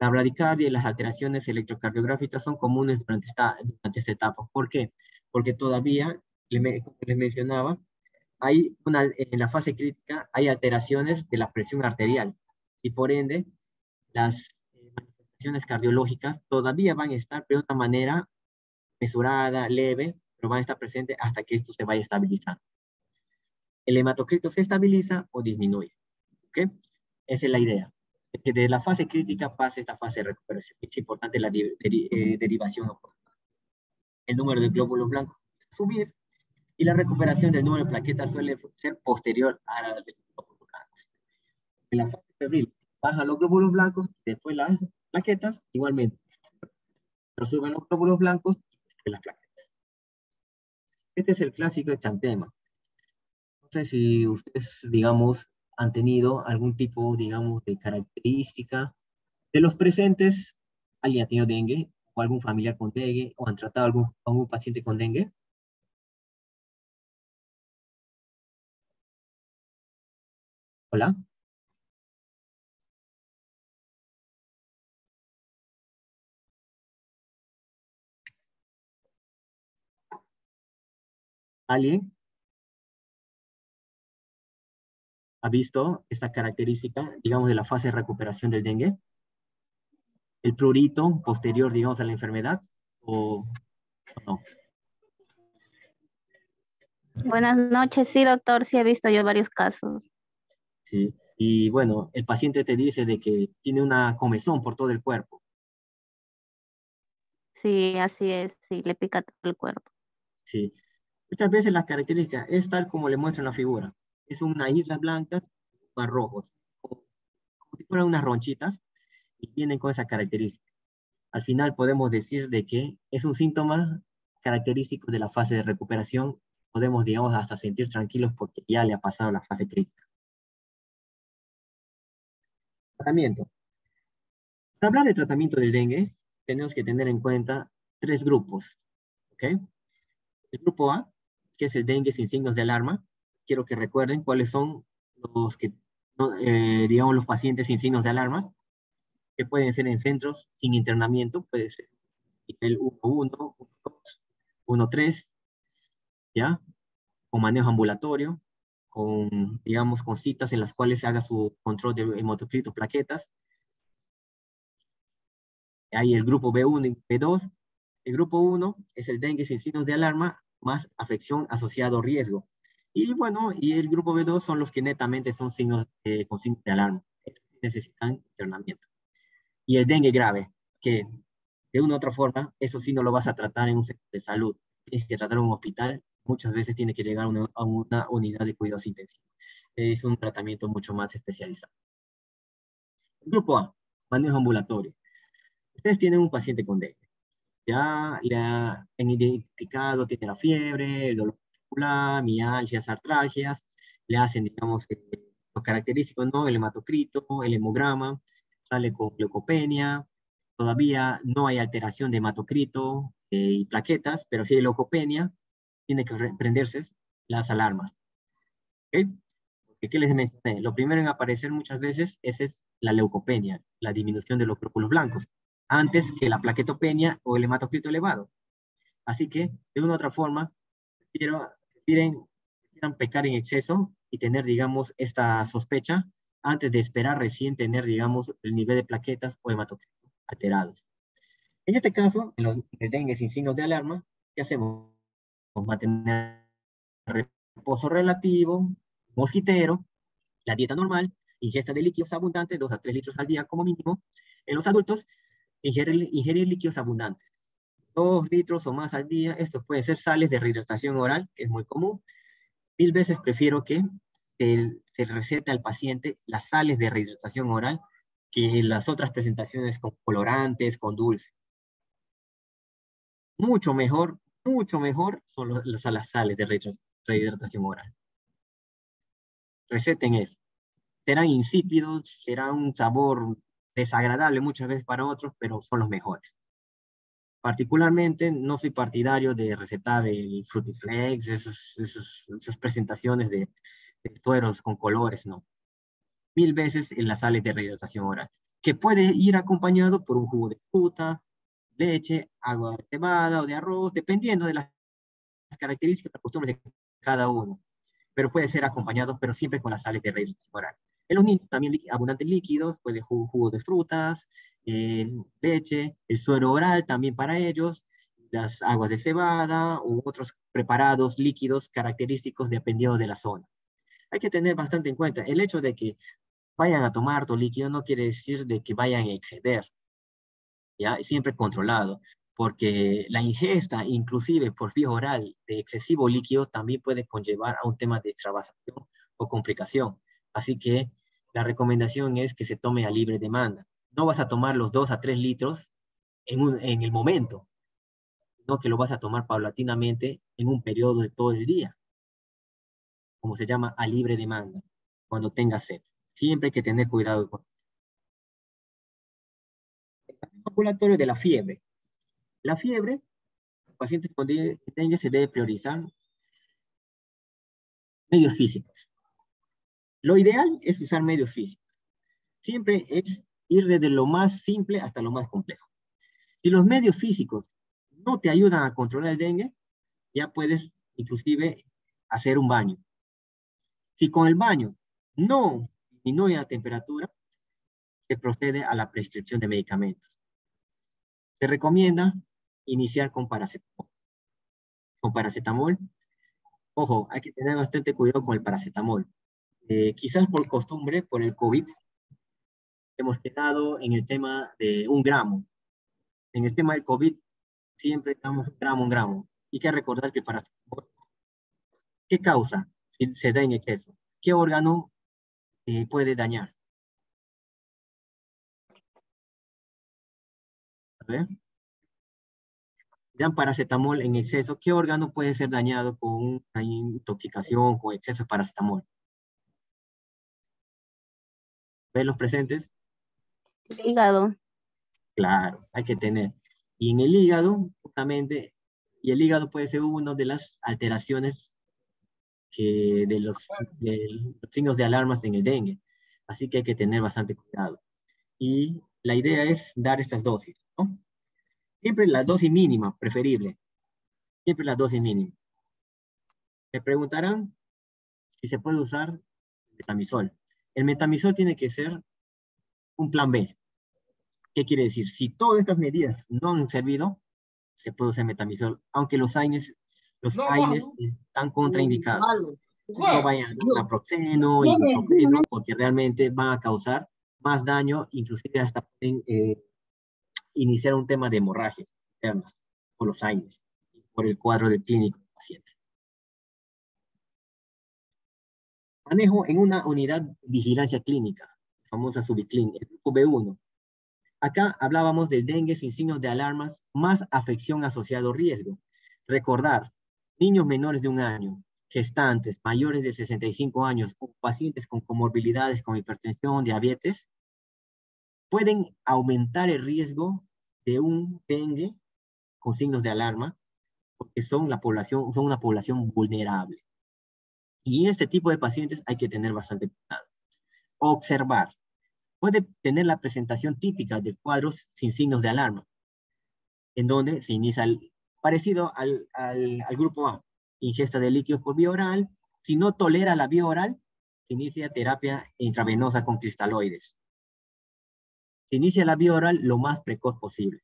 La bradicardia y las alteraciones electrocardiográficas son comunes durante esta, durante esta etapa. ¿Por qué? Porque todavía, como les mencionaba, hay una, en la fase crítica hay alteraciones de la presión arterial y por ende las eh, manifestaciones cardiológicas todavía van a estar de una manera mesurada, leve, pero van a estar presentes hasta que esto se vaya estabilizando. El hematocrito se estabiliza o disminuye. ¿ok? Esa es la idea. Que de la fase crítica pase esta fase de recuperación. Es importante la eh, derivación. El número de glóbulos blancos subir y la recuperación del número de plaquetas suele ser posterior a la de glóbulos blancos. En la fase febril bajan los glóbulos blancos, después las plaquetas, igualmente. Pero suben los glóbulos blancos y las plaquetas. Este es el clásico exantema. No sé si ustedes, digamos, han tenido algún tipo, digamos, de característica. De los presentes, ¿alguien ha tenido dengue? ¿O algún familiar con dengue? ¿O han tratado algún, algún paciente con dengue? Hola. ¿Alguien? ¿Ha visto esta característica, digamos, de la fase de recuperación del dengue? ¿El prurito posterior, digamos, a la enfermedad? ¿O, no? Buenas noches, sí, doctor, sí he visto yo varios casos. Sí, y bueno, el paciente te dice de que tiene una comezón por todo el cuerpo. Sí, así es, sí, le pica todo el cuerpo. Sí, Muchas veces las características es tal como le muestra en la figura. Es una isla blanca, más rojos, como si fueran unas ronchitas, y vienen con esa característica. Al final podemos decir de que es un síntoma característico de la fase de recuperación. Podemos, digamos, hasta sentir tranquilos porque ya le ha pasado la fase crítica. Tratamiento. Para hablar de tratamiento del dengue, tenemos que tener en cuenta tres grupos. ¿ok? El grupo A que es el dengue sin signos de alarma. Quiero que recuerden cuáles son los que, eh, digamos, los pacientes sin signos de alarma, que pueden ser en centros sin internamiento, puede ser nivel 1-1, 1-2, 1-3, ¿ya? Con manejo ambulatorio, con, digamos, con citas en las cuales se haga su control de hemotocrito plaquetas. Hay el grupo B1 y B2. El grupo 1 es el dengue sin signos de alarma, más afección asociado riesgo. Y bueno, y el grupo B2 son los que netamente son signos con signos de alarma. necesitan internamiento. Y el dengue grave, que de una u otra forma, eso sí no lo vas a tratar en un centro de salud. Tienes que tratar en un hospital, muchas veces tiene que llegar una, a una unidad de cuidados intensivos. Es un tratamiento mucho más especializado. Grupo A, manejo ambulatorio. Ustedes tienen un paciente con dengue ya le han identificado, tiene la fiebre, el dolor muscular, mialgias, artralgias, le hacen, digamos, eh, los característicos, ¿no? El hematocrito, el hemograma, sale con leucopenia, todavía no hay alteración de hematocrito eh, y plaquetas, pero si hay leucopenia, tiene que prenderse las alarmas. ¿Ok? ¿Qué les mencioné? Lo primero en aparecer muchas veces es la leucopenia, la disminución de los glóbulos blancos antes que la plaquetopenia o el hematocrito elevado. Así que, de una u otra forma, prefieren, pecar en exceso y tener, digamos, esta sospecha antes de esperar recién tener, digamos, el nivel de plaquetas o hematocrito alterados. En este caso, en los el dengue sin signos de alarma, ¿qué hacemos? Mantener reposo relativo, mosquitero, la dieta normal, ingesta de líquidos abundantes, 2 a 3 litros al día como mínimo. En los adultos, Ingerir, ingerir líquidos abundantes. Dos litros o más al día. Esto puede ser sales de rehidratación oral, que es muy común. Mil veces prefiero que se, se recete al paciente las sales de rehidratación oral que las otras presentaciones con colorantes, con dulce. Mucho mejor, mucho mejor son los, las sales de rehidratación oral. Receten eso. Serán insípidos, será un sabor desagradable muchas veces para otros, pero son los mejores. Particularmente, no soy partidario de recetar el Frutiflex, esas presentaciones de, de sueros con colores, no mil veces en las sales de rehidratación oral, que puede ir acompañado por un jugo de fruta, leche, agua de cebada o de arroz, dependiendo de las características y costumbres de cada uno. Pero puede ser acompañado, pero siempre con las sales de rehidratación oral. En los niños también abundantes líquidos, puede jugo, jugo de frutas, eh, leche, el suero oral también para ellos, las aguas de cebada u otros preparados líquidos característicos dependiendo de la zona. Hay que tener bastante en cuenta el hecho de que vayan a tomar tu líquido no quiere decir de que vayan a exceder, ¿ya? Siempre controlado, porque la ingesta, inclusive por vía oral, de excesivo líquido también puede conllevar a un tema de extravasación o complicación. Así que la recomendación es que se tome a libre demanda. No vas a tomar los 2 a 3 litros en, en el momento, sino que lo vas a tomar paulatinamente en un periodo de todo el día, como se llama a libre demanda, cuando tengas sed. Siempre hay que tener cuidado con el ambulatorio de la fiebre. La fiebre, pacientes con dengue se debe priorizar medios físicos. Lo ideal es usar medios físicos. Siempre es ir desde lo más simple hasta lo más complejo. Si los medios físicos no te ayudan a controlar el dengue, ya puedes inclusive hacer un baño. Si con el baño no disminuye la temperatura, se procede a la prescripción de medicamentos. Se recomienda iniciar con paracetamol. Con paracetamol, ojo, hay que tener bastante cuidado con el paracetamol. Eh, quizás por costumbre, por el COVID, hemos quedado en el tema de un gramo. En el tema del COVID, siempre estamos gramo, un gramo. Y que recordar que paracetamol, ¿qué causa si se da en exceso? ¿Qué órgano eh, puede dañar. A ver. Dan paracetamol en exceso. ¿Qué órgano puede ser dañado con una intoxicación, con exceso de paracetamol? ¿Ven los presentes? El hígado. Claro, hay que tener. Y en el hígado, justamente, y el hígado puede ser una de las alteraciones que de los, signos de alarmas en el dengue. Así que hay que tener bastante cuidado. Y la idea es dar estas dosis, ¿no? Siempre la dosis mínima, preferible. Siempre la dosis mínima. Me preguntarán si se puede usar metamisol. El metamisol tiene que ser un plan B. ¿Qué quiere decir? Si todas estas medidas no han servido, se puede usar metamisol, aunque los AINES los no, están contraindicados. No vayan a proxeno y porque realmente van a causar más daño, inclusive hasta pueden eh, iniciar un tema de hemorragias internas por los años, por el cuadro del clínico del paciente. Manejo en una unidad de vigilancia clínica, famosa Subiclin, el grupo B1. Acá hablábamos del dengue sin signos de alarmas, más afección asociado riesgo. Recordar, niños menores de un año, gestantes, mayores de 65 años o pacientes con comorbilidades como hipertensión, diabetes, pueden aumentar el riesgo de un dengue con signos de alarma porque son, la población, son una población vulnerable. Y en este tipo de pacientes hay que tener bastante cuidado. Observar. Puede tener la presentación típica de cuadros sin signos de alarma, en donde se inicia el, parecido al, al, al grupo A, ingesta de líquidos por vía oral. Si no tolera la vía oral, se inicia terapia intravenosa con cristaloides. Se inicia la vía oral lo más precoz posible.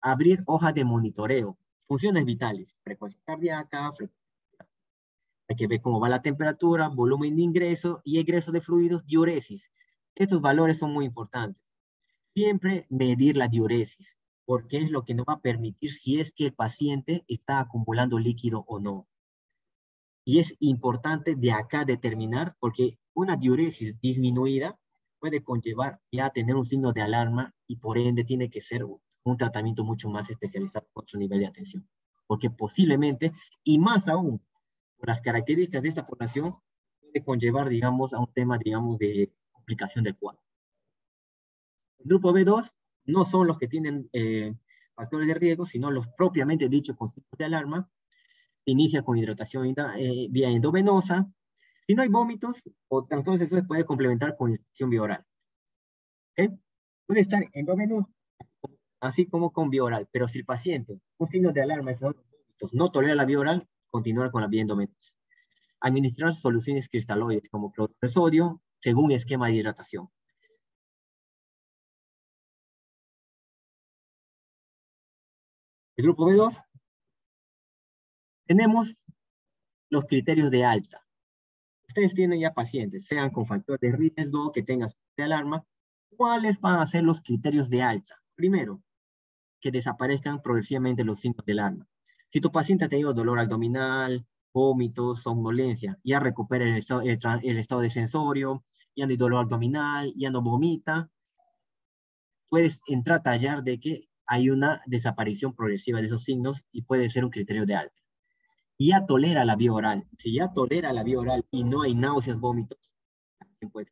Abrir hojas de monitoreo, funciones vitales, frecuencia cardíaca, hay que ver cómo va la temperatura, volumen de ingreso y egreso de fluidos, diuresis. Estos valores son muy importantes. Siempre medir la diuresis, porque es lo que nos va a permitir si es que el paciente está acumulando líquido o no. Y es importante de acá determinar, porque una diuresis disminuida puede conllevar ya tener un signo de alarma y por ende tiene que ser un tratamiento mucho más especializado con otro nivel de atención. Porque posiblemente, y más aún, las características de esta población, puede conllevar, digamos, a un tema, digamos, de complicación del cuadro. El grupo B2 no son los que tienen eh, factores de riesgo, sino los propiamente dichos con de alarma. Inicia con hidratación eh, vía endovenosa. Si no hay vómitos o entonces se puede complementar con infección bioral. Puede estar endovenoso, así como con bioral, pero si el paciente, un signo de alarma es no tolera la vía oral, continuar con la vía. Administrar soluciones cristaloides como cloruro de sodio según esquema de hidratación. El grupo B2, tenemos los criterios de alta. Ustedes tienen ya pacientes, sean con factor de riesgo, que tengan de alarma. ¿Cuáles van a ser los criterios de alta? Primero, que desaparezcan progresivamente los síntomas de alarma. Si tu paciente ha tenido dolor abdominal, vómitos, somnolencia, ya recupera el estado, el, estado de sensorio, ya no hay dolor abdominal, ya no vomita, puedes entrar a tallar de que hay una desaparición progresiva de esos signos y puede ser un criterio de alta. Ya tolera la vía oral. Si ya tolera la vía oral y no hay náuseas, vómitos, puede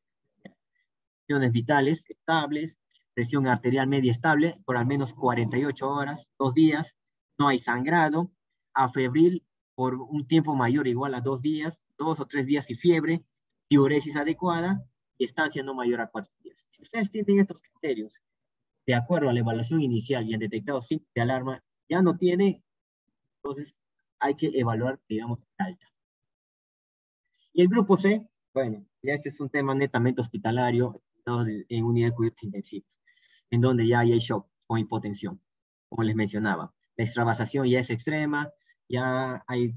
ser. vitales estables, presión arterial media estable por al menos 48 horas, dos días, no hay sangrado, a febril por un tiempo mayor igual a dos días, dos o tres días y fiebre, diuresis adecuada y estancia no mayor a cuatro días. Si ustedes tienen estos criterios, de acuerdo a la evaluación inicial y han detectado síntomas de alarma, ya no tiene, entonces hay que evaluar, digamos, alta. Y el grupo C, bueno, ya este es un tema netamente hospitalario en unidad de cuidados intensivos en donde ya hay shock o hipotensión, como les mencionaba. La extravasación ya es extrema, ya hay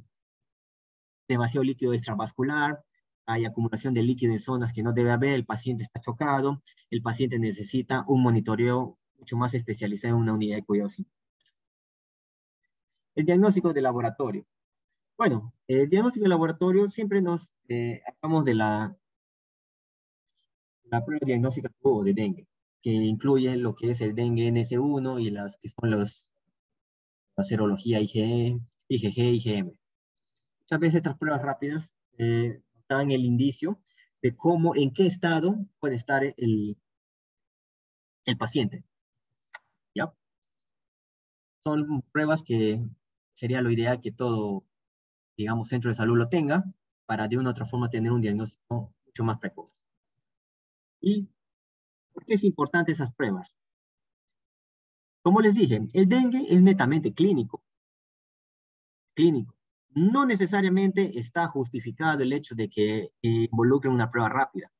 demasiado líquido extravascular, hay acumulación de líquido en zonas que no debe haber, el paciente está chocado, el paciente necesita un monitoreo mucho más especializado en una unidad de cuidados. El diagnóstico de laboratorio. Bueno, el diagnóstico de laboratorio siempre nos eh, hablamos de la, la prueba diagnóstica de dengue que incluye lo que es el dengue NS1 y las que son los, la serología IgE, IgG, IgM. Muchas veces estas pruebas rápidas eh, dan el indicio de cómo, en qué estado puede estar el, el paciente. ¿Ya? Son pruebas que sería lo ideal que todo, digamos, centro de salud lo tenga para de una u otra forma tener un diagnóstico mucho más precoz. Y ¿Por qué es importante esas pruebas? Como les dije, el dengue es netamente clínico. Clínico. No necesariamente está justificado el hecho de que involucre una prueba rápida.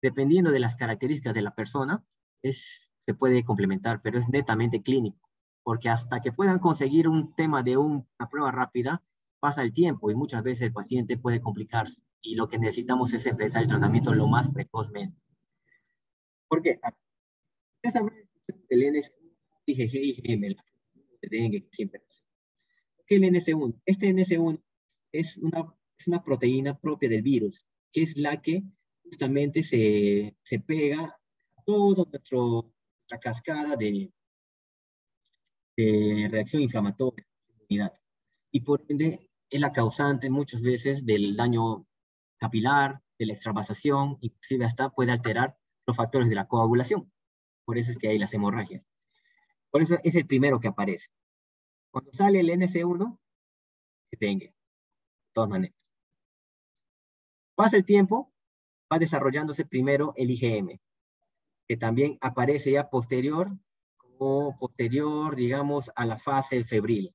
Dependiendo de las características de la persona, es, se puede complementar, pero es netamente clínico. Porque hasta que puedan conseguir un tema de una prueba rápida, pasa el tiempo y muchas veces el paciente puede complicarse. Y lo que necesitamos es empezar el tratamiento lo más precozmente. ¿Por qué? Ustedes saben del NS1, IgG, IgM, el dengue que siempre hace. ¿Qué es el NS1? Este NS1 es una, es una proteína propia del virus, que es la que justamente se, se pega a toda nuestra cascada de, de reacción inflamatoria Y por ende es la causante muchas veces del daño capilar, de la extravasación, inclusive hasta puede alterar los factores de la coagulación. Por eso es que hay las hemorragias. Por eso es el primero que aparece. Cuando sale el NC1, se dengue. De todas maneras. Pasa el tiempo, va desarrollándose primero el IgM, que también aparece ya posterior, como posterior, digamos, a la fase febril.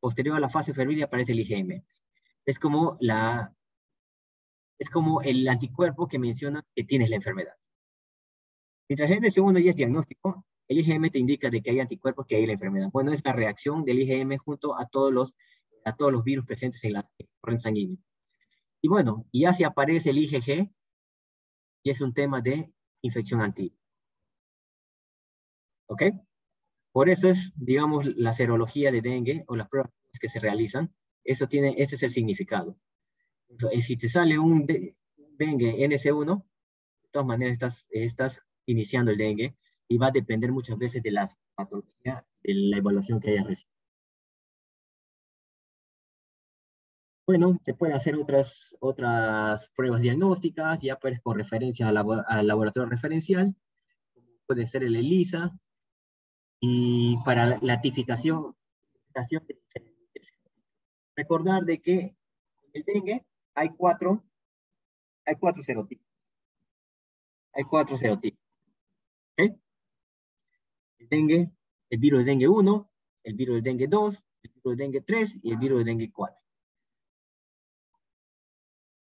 Posterior a la fase febril aparece el IgM. Es como la es como el anticuerpo que menciona que tienes la enfermedad. Mientras el NS1 ya es diagnóstico, el IgM te indica de que hay anticuerpos, que hay la enfermedad. Bueno, es la reacción del IgM junto a todos los, a todos los virus presentes en la corriente sanguínea. Y bueno, ya si aparece el IgG, y es un tema de infección antigua. ¿Ok? Por eso es, digamos, la serología de dengue o las pruebas que se realizan. Eso tiene, este es el significado. Entonces, si te sale un dengue NC1, de todas maneras estás, estás iniciando el dengue y va a depender muchas veces de la patología, de la evaluación que hayas recibido. Bueno, se pueden hacer otras, otras pruebas diagnósticas, ya pues con referencia al, laboratorio referencial, puede ser el ELISA, y para la tipificación, recordar de que el dengue hay cuatro, hay cuatro serotipos. Hay cuatro serotipos. El dengue, el virus de dengue 1, el virus de dengue 2, el virus de dengue 3 y el virus de dengue 4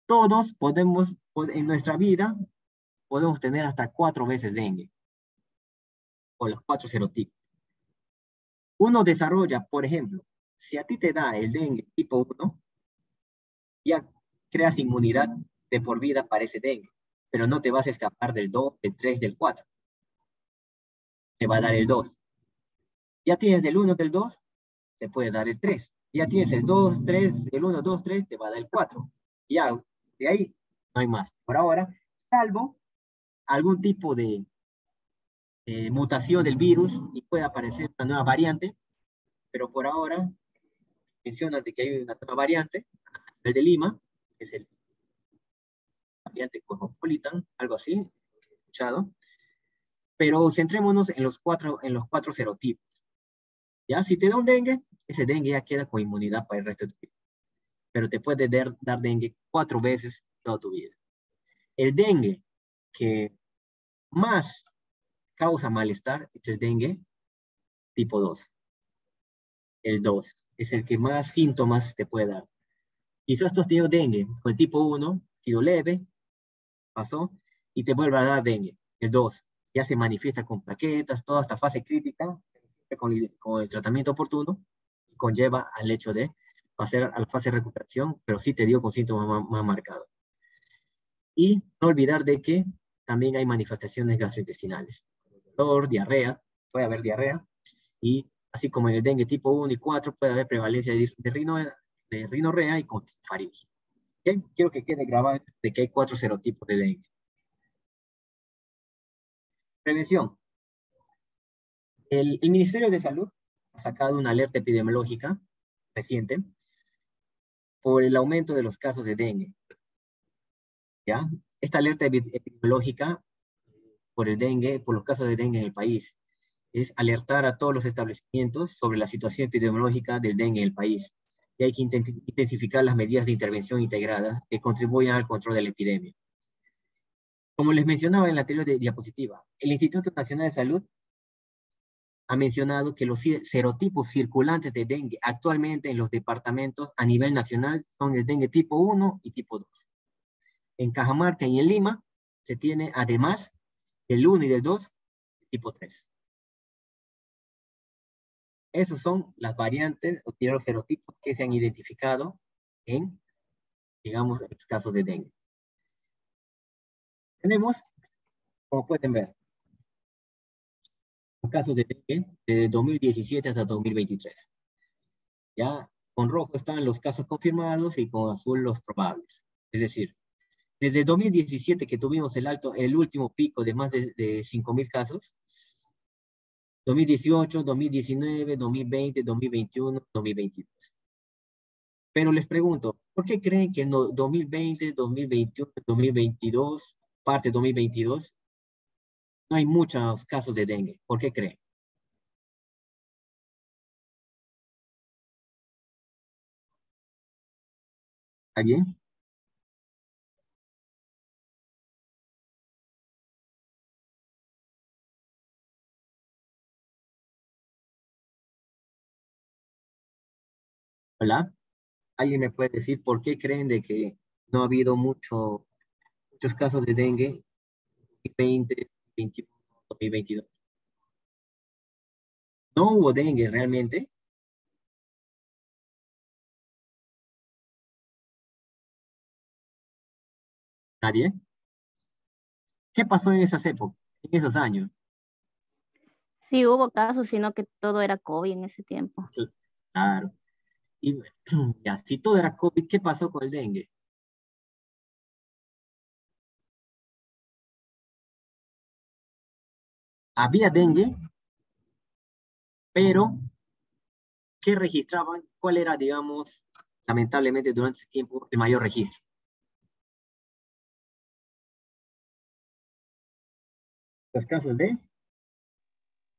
todos podemos, en nuestra vida, podemos tener hasta cuatro veces dengue, o los cuatro serotipos. Uno desarrolla, por ejemplo, si a ti te da el dengue tipo 1, ya creas inmunidad de por vida para ese dengue, pero no te vas a escapar del 2, del 3, del 4. Te va a dar el 2. Ya tienes el 1, del 2, te puede dar el 3. Ya tienes el 2, 3, el 1, 2, 3, te va a dar el 4. Ya de ahí no hay más. Por ahora, salvo algún tipo de mutación del virus y puede aparecer una nueva variante, pero por ahora mencionan de que hay una nueva variante, el de Lima, que es el variante cosmopolitan, algo así, escuchado. Pero centrémonos en los cuatro, en los cuatro serotipos. Ya, si te da un dengue, ese dengue ya queda con inmunidad para el resto de tu vida pero te puede dar, dengue cuatro veces toda tu vida. El dengue que más causa malestar es el dengue tipo 2. El 2 es el que más síntomas te puede dar. Quizás tú has tenido dengue con el tipo 1, sido leve, pasó, y te vuelve a dar dengue. El 2 ya se manifiesta con plaquetas, toda esta fase crítica, con, con el tratamiento oportuno, conlleva al hecho de pasar a la fase de recuperación, pero sí te dio con síntomas más, marcados. Y no olvidar de que también hay manifestaciones gastrointestinales. Dolor, diarrea, puede haber diarrea, y así como en el dengue tipo 1 y 4 puede haber prevalencia de, de, rino, de rinorrea y con faringe. Quiero que quede grabado de que hay cuatro serotipos de dengue. Prevención. El, Ministerio de Salud ha sacado una alerta epidemiológica reciente por el aumento de los casos de dengue. ¿Ya? Esta alerta epidemiológica por el dengue, por los casos de dengue en el país, es alertar a todos los establecimientos sobre la situación epidemiológica del dengue en el país. Y hay que intensificar las medidas de intervención integradas que contribuyan al control de la epidemia. Como les mencionaba en la anterior diapositiva, el Instituto Nacional de Salud ha mencionado que los serotipos circulantes de dengue actualmente en los departamentos a nivel nacional son el dengue tipo 1 y tipo 2. En Cajamarca y en Lima se tiene además el 1 y el 2 tipo 3. Esos son las variantes o serotipos que se han identificado en, digamos, los casos de dengue. Tenemos, como pueden ver, casos de dengue de 2017 hasta 2023. Ya con rojo están los casos confirmados y con azul los probables. Es decir, desde 2017 que tuvimos el alto, el último pico de más de, de 5.000 casos, 2018, 2019, 2020, 2021, 2022. Pero les pregunto, ¿por qué creen que en 2020, 2021, 2022, parte 2022, no hay muchos casos de dengue. ¿Por qué creen? ¿Alguien? Hola. ¿Alguien me puede decir por qué creen de que no ha habido mucho, muchos casos de dengue 2020, 2022. No hubo dengue realmente. ¿Nadie? ¿Qué pasó en esas épocas, en esos años? Sí, hubo casos, sino que todo era COVID en ese tiempo. Claro. Y ya, si todo era COVID, ¿qué pasó con el dengue? Había dengue, pero ¿qué registraban? ¿Cuál era, digamos, lamentablemente durante ese tiempo, el mayor registro? Los casos de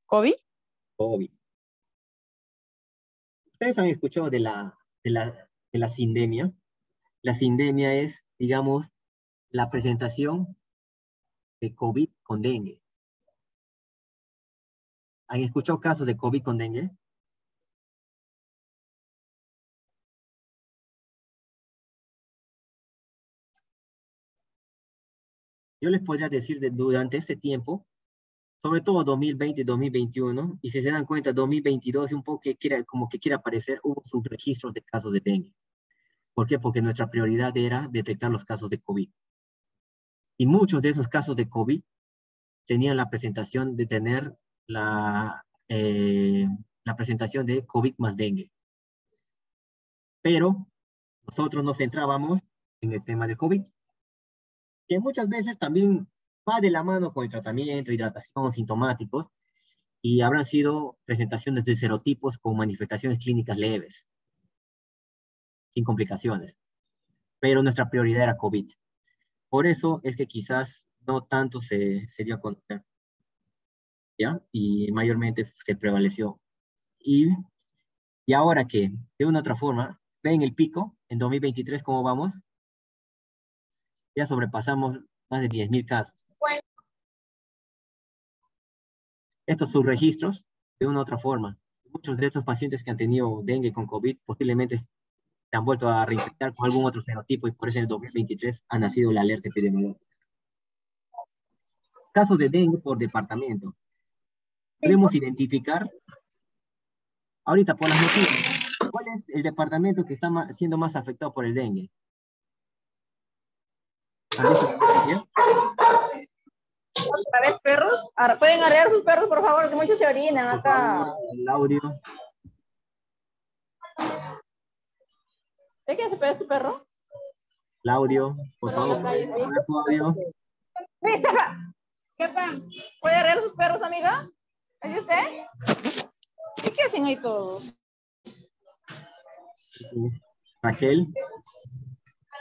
¿COVID? COVID. Ustedes han escuchado de la, de la, de la sindemia. La sindemia es, digamos, la presentación de COVID con dengue. ¿Han escuchado casos de COVID con dengue? Yo les podría decir de durante este tiempo, sobre todo 2020 y 2021, y si se dan cuenta, 2022 un poco que quiera, como que quiera aparecer, hubo subregistros de casos de dengue. ¿Por qué? Porque nuestra prioridad era detectar los casos de COVID. Y muchos de esos casos de COVID tenían la presentación de tener la, eh, la presentación de COVID más dengue. Pero nosotros nos centrábamos en el tema del COVID, que muchas veces también va de la mano con el tratamiento, hidratación, sintomáticos, y habrán sido presentaciones de serotipos con manifestaciones clínicas leves, sin complicaciones. Pero nuestra prioridad era COVID. Por eso es que quizás no tanto se, se dio a conocer. Y mayormente se prevaleció. Y, y ahora que, de una otra forma, ven el pico en 2023, ¿cómo vamos? Ya sobrepasamos más de 10.000 casos. estos subregistros de una otra forma. Muchos de estos pacientes que han tenido dengue con COVID posiblemente se han vuelto a reinfectar con algún otro fenotipo y por eso en el 2023 ha nacido la alerta epidemiológica. Casos de dengue por departamento. Podemos identificar, ahorita por las noticias, cuál es el departamento que está siendo más afectado por el dengue. otra vez perros. Ahora pueden arrear sus perros, por favor, que muchos se orinan acá. el audio. ¿De qué se pega su perro? El audio, por favor. ¿Qué pan? ¿Puede arrear sus perros, amiga? ¿Es usted? ¿Y qué hacen ahí todos? Raquel,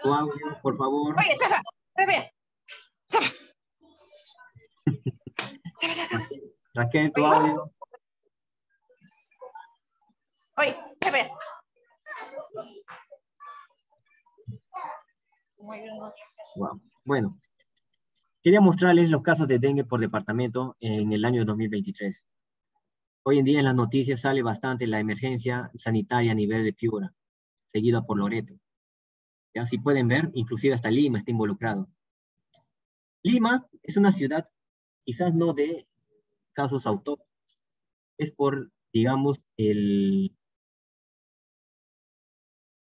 tu audio, por favor. Oye, Safa, bebé. Safa. Raquel, tu audio. Oye, bebé. Wow. Bueno, quería mostrarles los casos de dengue por departamento en el año 2023. Hoy en día en las noticias sale bastante la emergencia sanitaria a nivel de Piura, seguida por Loreto. Ya si pueden ver, inclusive hasta Lima está involucrado. Lima es una ciudad quizás no de casos autóctonos, es por, digamos, el,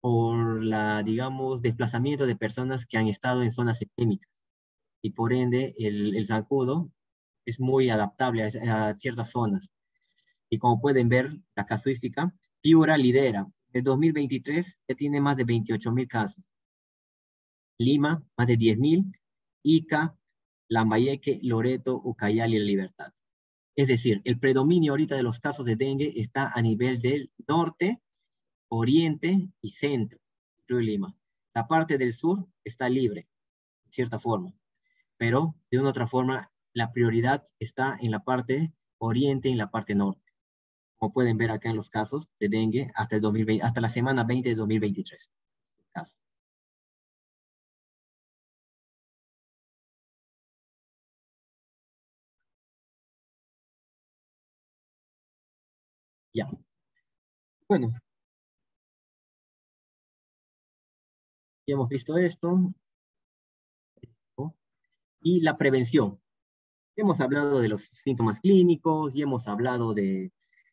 por la, digamos, desplazamiento de personas que han estado en zonas endémicas. Y por ende, el, el zancudo es muy adaptable a, ciertas zonas. Y como pueden ver, la casuística, Piura lidera. En 2023 ya tiene más de 28 mil casos. Lima, más de 10 mil. Ica, Lambayeque, Loreto, Ucayali y Libertad. Es decir, el predominio ahorita de los casos de dengue está a nivel del norte, oriente y centro, Lima. La parte del sur está libre, de cierta forma, pero de una otra forma, la prioridad está en la parte oriente y en la parte norte. Como pueden ver acá en los casos de dengue hasta, el 2020, hasta la semana 20 de 2023. Caso. Ya. Bueno. Ya hemos visto esto. Y la prevención. Hemos hablado de los síntomas clínicos y hemos hablado de,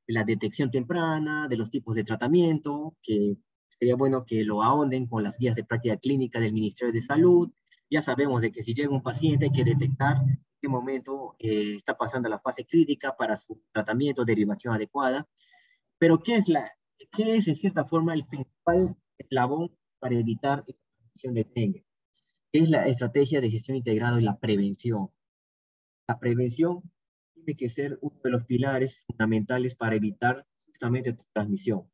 de la detección temprana, de los tipos de tratamiento, que sería bueno que lo ahonden con las guías de práctica clínica del Ministerio de Salud, Ya sabemos de que si llega un paciente hay que detectar en qué momento eh, está pasando la fase crítica para su tratamiento, derivación adecuada. Pero ¿qué es, la, qué es en cierta forma el principal eslabón para evitar transmisión de dengue? Es la estrategia de gestión integrada y la prevención. La prevención tiene que ser uno de los pilares fundamentales para evitar justamente transmisión.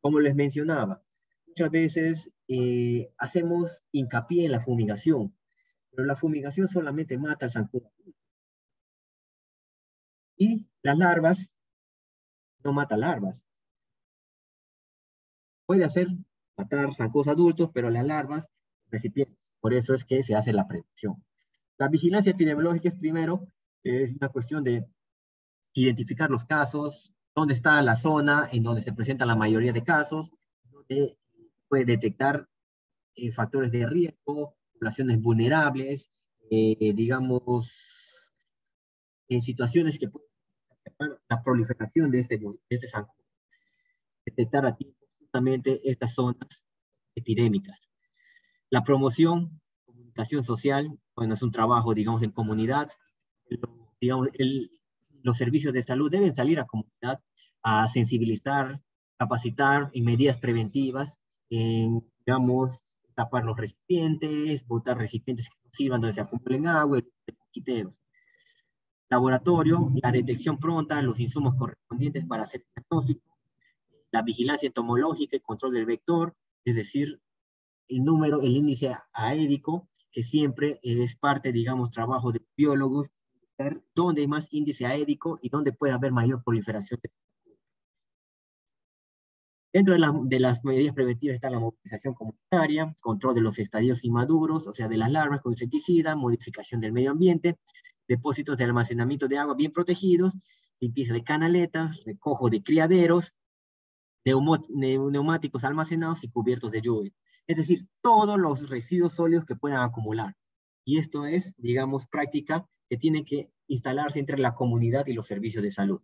Como les mencionaba, muchas veces eh, hacemos hincapié en la fumigación, pero la fumigación solamente mata al zancudo. Y las larvas no mata larvas. Puede hacer matar zancudos adultos, pero las larvas recipientes. Por eso es que se hace la prevención. La vigilancia epidemiológica es primero, es una cuestión de identificar los casos, dónde está la zona en donde se presenta la mayoría de casos, donde puede detectar eh, factores de riesgo, poblaciones vulnerables, eh, digamos, en situaciones que pueden la proliferación de este, de este Detectar a tiempo justamente estas zonas epidémicas. La promoción, comunicación social, bueno, es un trabajo, digamos, en comunidad. digamos, los servicios de salud deben salir a comunidad a sensibilizar, capacitar en medidas preventivas, en, digamos, tapar los recipientes, botar recipientes que no sirvan donde se acumulen agua, mosquiteros. Laboratorio, la detección pronta, los insumos correspondientes para hacer el diagnóstico, la vigilancia entomológica y control del vector, es decir, el número, el índice aédico, que siempre es parte, digamos, trabajo de biólogos, ver dónde hay más índice aédico y dónde puede haber mayor proliferación. Dentro de, de, las medidas preventivas está la movilización comunitaria, control de los estadios inmaduros, o sea, de las larvas con insecticida, modificación del medio ambiente, depósitos de almacenamiento de agua bien protegidos, limpieza de canaletas, recojo de criaderos, neumáticos almacenados y cubiertos de lluvia es decir, todos los residuos sólidos que puedan acumular. Y esto es, digamos, práctica que tiene que instalarse entre la comunidad y los servicios de salud.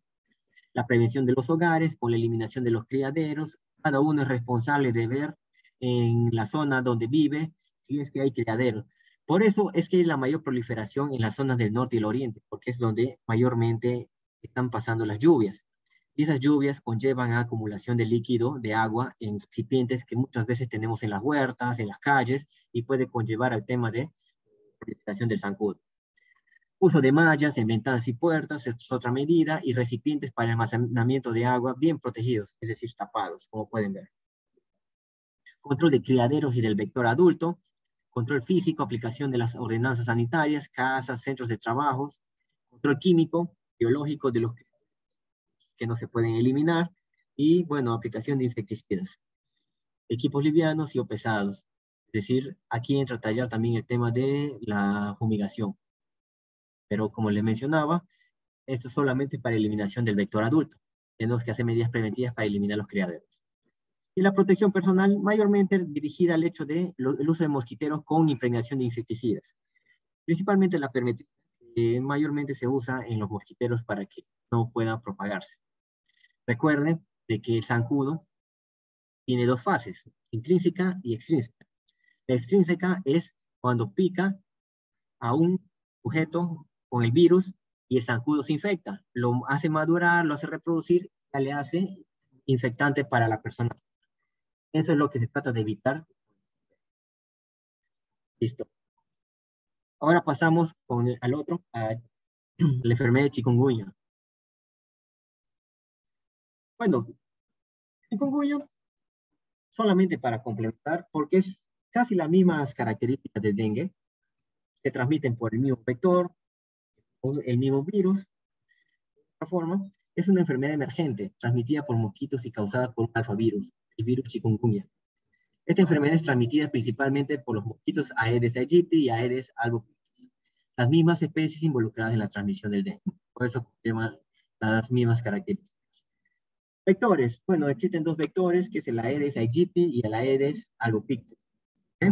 La prevención de los hogares, con la eliminación de los criaderos, cada uno es responsable de ver en la zona donde vive si es que hay criaderos. Por eso es que hay la mayor proliferación en las zonas del norte y el oriente, porque es donde mayormente están pasando las lluvias. Y esas lluvias conllevan a acumulación de líquido, de agua, en recipientes que muchas veces tenemos en las huertas, en las calles, y puede conllevar al tema de proliferación del zancudo. Uso de mallas en ventanas y puertas es otra medida, y recipientes para almacenamiento de agua bien protegidos, es decir, tapados, como pueden ver. Control de criaderos y del vector adulto, control físico, aplicación de las ordenanzas sanitarias, casas, centros de trabajos, control químico, biológico de los que no se pueden eliminar, y bueno, aplicación de insecticidas. Equipos livianos y o pesados. Es decir, aquí entra a tallar también el tema de la fumigación. Pero como les mencionaba, esto es solamente para eliminación del vector adulto. Tenemos que hacer medidas preventivas para eliminar los criaderos. Y la protección personal mayormente dirigida al hecho de el uso de mosquiteros con impregnación de insecticidas. Principalmente la permitida, mayormente se usa en los mosquiteros para que no pueda propagarse. Recuerden de que el zancudo tiene dos fases, intrínseca y extrínseca. La extrínseca es cuando pica a un sujeto con el virus y el zancudo se infecta. Lo hace madurar, lo hace reproducir, ya le hace infectante para la persona. Eso es lo que se trata de evitar. Listo. Ahora pasamos al otro, a la enfermedad de chikungunya. Bueno, chikungunya, solamente para complementar, porque es casi las mismas características del dengue, se transmiten por el mismo vector, el mismo virus, de otra forma, es una enfermedad emergente, transmitida por mosquitos y causada por un alfavirus, el virus chikungunya. Esta enfermedad es transmitida principalmente por los mosquitos Aedes aegypti y Aedes albopictus, las mismas especies involucradas en la transmisión del dengue. Por eso tenemos las mismas características. Vectores. Bueno, existen dos vectores, que es el Aedes aegypti y el Aedes albopictus. ¿Eh?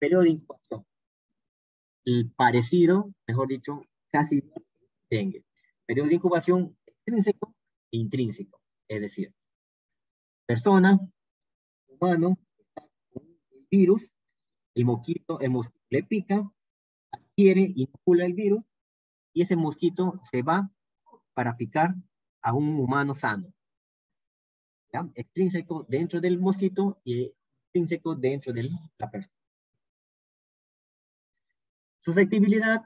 Periodo de incubación. El parecido, mejor dicho, casi dengue. Periodo de incubación extrínseco e intrínseco. Es decir, persona, humano, el virus, el mosquito, el mosquito le pica, adquiere, inocula el virus, y ese mosquito se va para picar a un humano sano. ¿Ya? Extrínseco dentro del mosquito y extrínseco dentro de la persona. Susceptibilidad,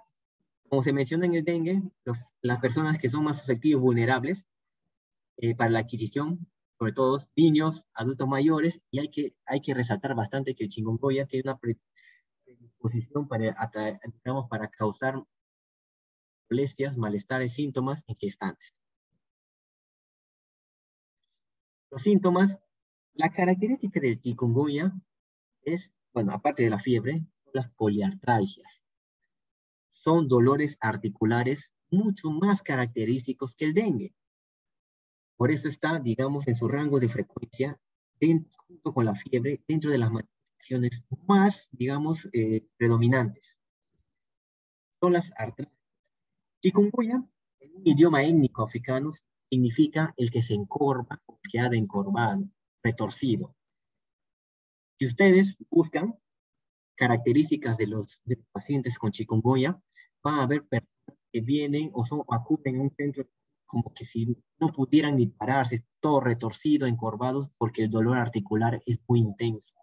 como se menciona en el dengue, las personas que son más susceptibles, vulnerables eh, para la adquisición, sobre todo niños, adultos mayores, y hay que, hay que resaltar bastante que el chikungunya tiene una predisposición para, digamos, para causar molestias, malestares, síntomas inquietantes. Los síntomas, la característica del chikungunya es, bueno, aparte de la fiebre, las poliartralgias son dolores articulares mucho más característicos que el dengue. Por eso está, digamos, en su rango de frecuencia, junto con la fiebre, dentro de las manifestaciones más, digamos, eh, predominantes. Son las artritis. Chikungunya, en un idioma étnico africano, significa el que se encorva o que ha de encorvado, retorcido. Si ustedes buscan características de los, pacientes con chikungunya, van a haber personas que vienen o, son, acuden a un centro como que si no pudieran ni pararse, todo retorcido, encorvados, porque el dolor articular es muy intenso.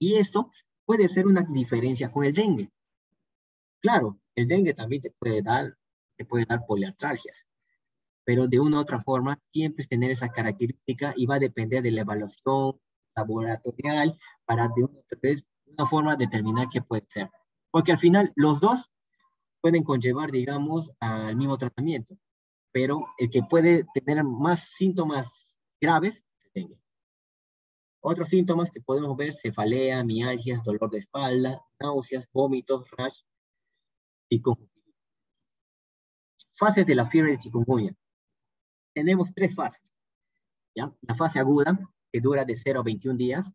Y eso puede ser una diferencia con el dengue. Claro, el dengue también te puede dar, te puede dar poliartralgias, pero de una u otra forma siempre es tener esa característica y va a depender de la evaluación laboratorial para de una, forma determinar qué puede ser. Porque al final los dos pueden conllevar, digamos, al mismo tratamiento, pero el que puede tener más síntomas graves, dengue. Otros síntomas que podemos ver, cefalea, mialgias, dolor de espalda, náuseas, vómitos, rash y conjuntivitis. Fases de la fiebre de chikungunya. Tenemos tres fases. ¿ya? La fase aguda, que dura de 0 a 21 días,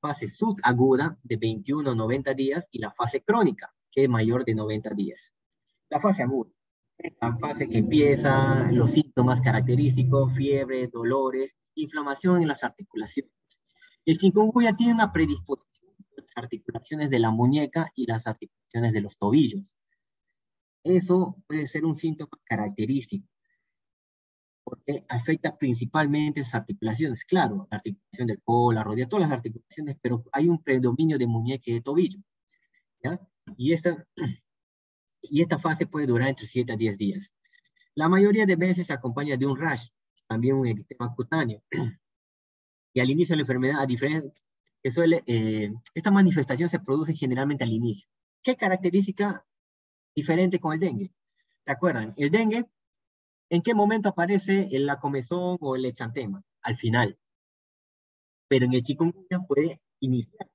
fase subaguda de 21 a 90 días y la fase crónica, que es mayor de 90 días. La fase aguda, la fase que empieza los síntomas característicos, fiebre, dolores, inflamación en las articulaciones. El chikungunya tiene una predisposición a las articulaciones de la muñeca y las articulaciones de los tobillos. Eso puede ser un síntoma característico porque afecta principalmente esas articulaciones. Claro, la articulación del codo, la rodilla, todas las articulaciones, pero hay un predominio de muñeca y de tobillo. ¿ya? Y, esta, y esta fase puede durar entre 7 a 10 días. La mayoría de veces se acompaña de un rash, también un eritema cutáneo. Y al inicio de la enfermedad, a diferencia que suele, eh, esta manifestación se produce generalmente al inicio. ¿Qué característica diferente con el dengue? ¿Se acuerdan? El dengue ¿En qué momento aparece la comezón o el exantema? Al final. Pero en el chikungunya puede iniciar.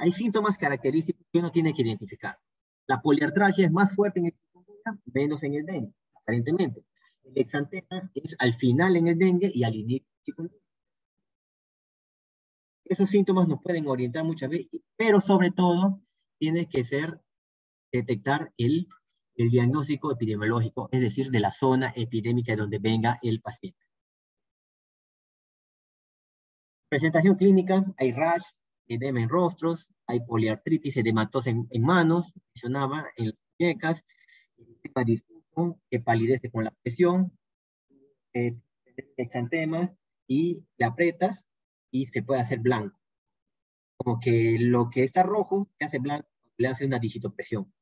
Hay síntomas característicos que uno tiene que identificar. La poliartralgia es más fuerte en el chikungunya, menos en el dengue, aparentemente. El exantema es al final en el dengue y al inicio del chikungunya. Esos síntomas nos pueden orientar muchas veces, pero sobre todo tiene que ser detectar el el diagnóstico epidemiológico, es decir, de la zona epidémica de donde venga el paciente. Presentación clínica, hay rash, edema en rostros, hay poliartritis, edematosa en, en manos, mencionaba, en las muñecas, que palidece con la presión, eh, exantema, y le apretas y se puede hacer blanco. Como que lo que está rojo se hace blanco, le hace una digitopresión.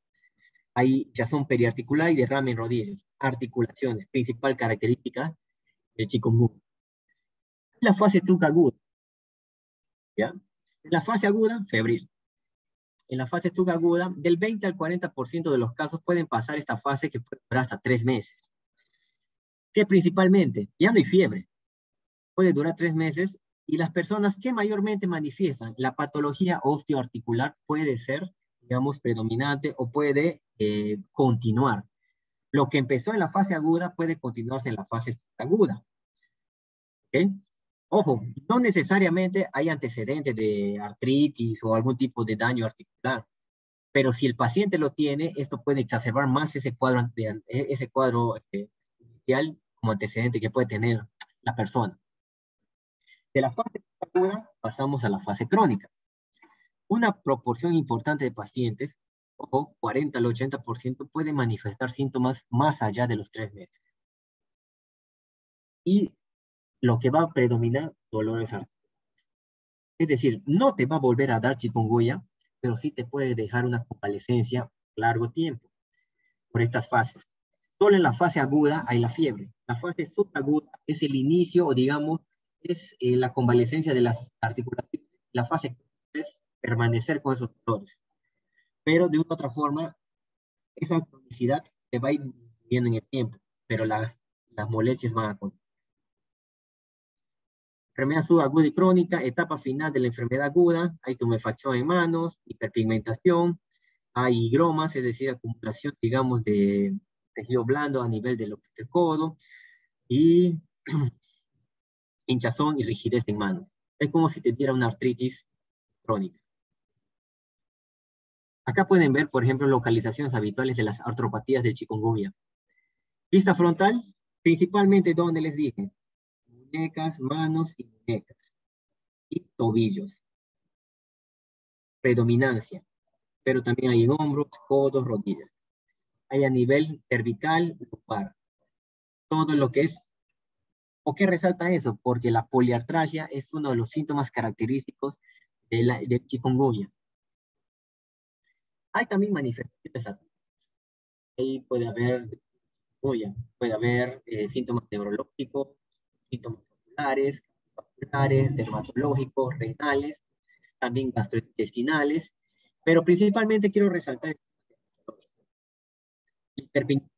Hay yazón periarticular y derrame en rodillas, articulaciones, principal característica del chikungunya. La fase tuca aguda. ¿ya? En la fase aguda, febril. En la fase tuca aguda, del 20 al 40% de los casos pueden pasar esta fase que puede durar hasta tres meses. Que principalmente, ya no hay fiebre, puede durar tres meses y las personas que mayormente manifiestan la patología osteoarticular puede ser, digamos, predominante o puede eh, continuar. Lo que empezó en la fase aguda puede continuarse en la fase aguda. Ojo, no necesariamente hay antecedentes de artritis o algún tipo de daño articular, pero si el paciente lo tiene, esto puede exacerbar más ese cuadro, ese cuadro eh, como antecedente que puede tener la persona. De la fase aguda pasamos a la fase crónica. Una proporción importante de pacientes, o 40 al 80%, puede manifestar síntomas más allá de los tres meses. Y lo que va a predominar, dolores articulares. Es decir, no te va a volver a dar chikungunya, pero sí te puede dejar una convalescencia largo tiempo por estas fases. Solo en la fase aguda hay la fiebre. La fase subaguda es el inicio, o digamos, es eh, la convalescencia de las articulaciones. La fase es permanecer con esos dolores. Pero de una u otra forma, esa cronicidad se va a ir viendo en el tiempo, pero las, las molestias van a continuar. Enfermedad subaguda y crónica, etapa final de la enfermedad aguda, hay tumefacción en manos, hiperpigmentación, hay higromas, es decir, acumulación, digamos, de tejido blando a nivel de codo, y hinchazón y rigidez en manos. Es como si te diera una artritis crónica. Acá pueden ver, por ejemplo, localizaciones habituales de las artropatías del chikungunya. Vista frontal, principalmente donde les dije, muñecas, manos y muñecas. Y tobillos. Predominancia. Pero también hay en hombros, codos, rodillas. Hay a nivel cervical, lumbar. Todo lo que es ¿Por qué resalta eso? Porque la poliartragia es uno de los síntomas característicos de la, del chikungunya. Hay también manifestaciones Ahí puede haber puede haber eh, síntomas neurológicos, síntomas oculares, vasculares, dermatológicos, renales, también gastrointestinales, pero principalmente quiero resaltar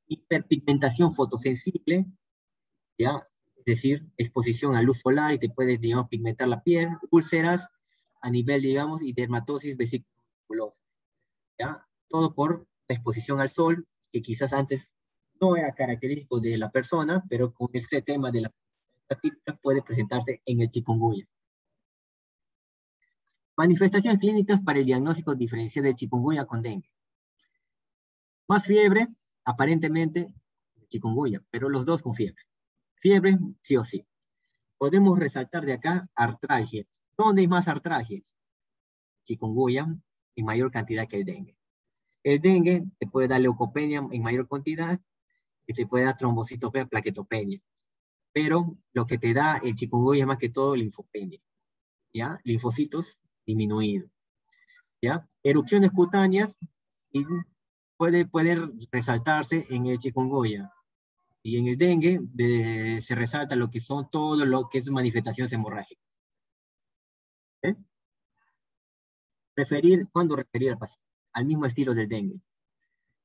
hiperpigmentación fotosensible, ¿ya? decir, exposición a luz solar y te puedes, digamos, pigmentar la piel, úlceras a nivel, digamos, y dermatosis vesiculosa. ¿Ya? Todo por la exposición al sol, que quizás antes no era característico de la persona, pero con este tema de la típica puede presentarse en el chikungunya. Manifestaciones clínicas para el diagnóstico diferencial de chikungunya con dengue. Más fiebre, aparentemente, chikungunya, pero los dos con fiebre. Fiebre, sí o sí. Podemos resaltar de acá artralgia. ¿Dónde hay más artralgia? Chikungunya en mayor cantidad que el dengue. El dengue te puede dar leucopenia en mayor cantidad y te puede dar trombocitopenia, plaquetopenia. Pero lo que te da el chikungunya es más que todo linfopenia. ¿Ya? Linfocitos disminuidos. ¿Ya? Erupciones cutáneas y puede, puede resaltarse en el chikungunya. Y en el dengue se resalta lo que son todo lo que es manifestaciones hemorrágicas. ¿Eh? Referir, ¿cuándo referir al paciente? Al mismo estilo del dengue.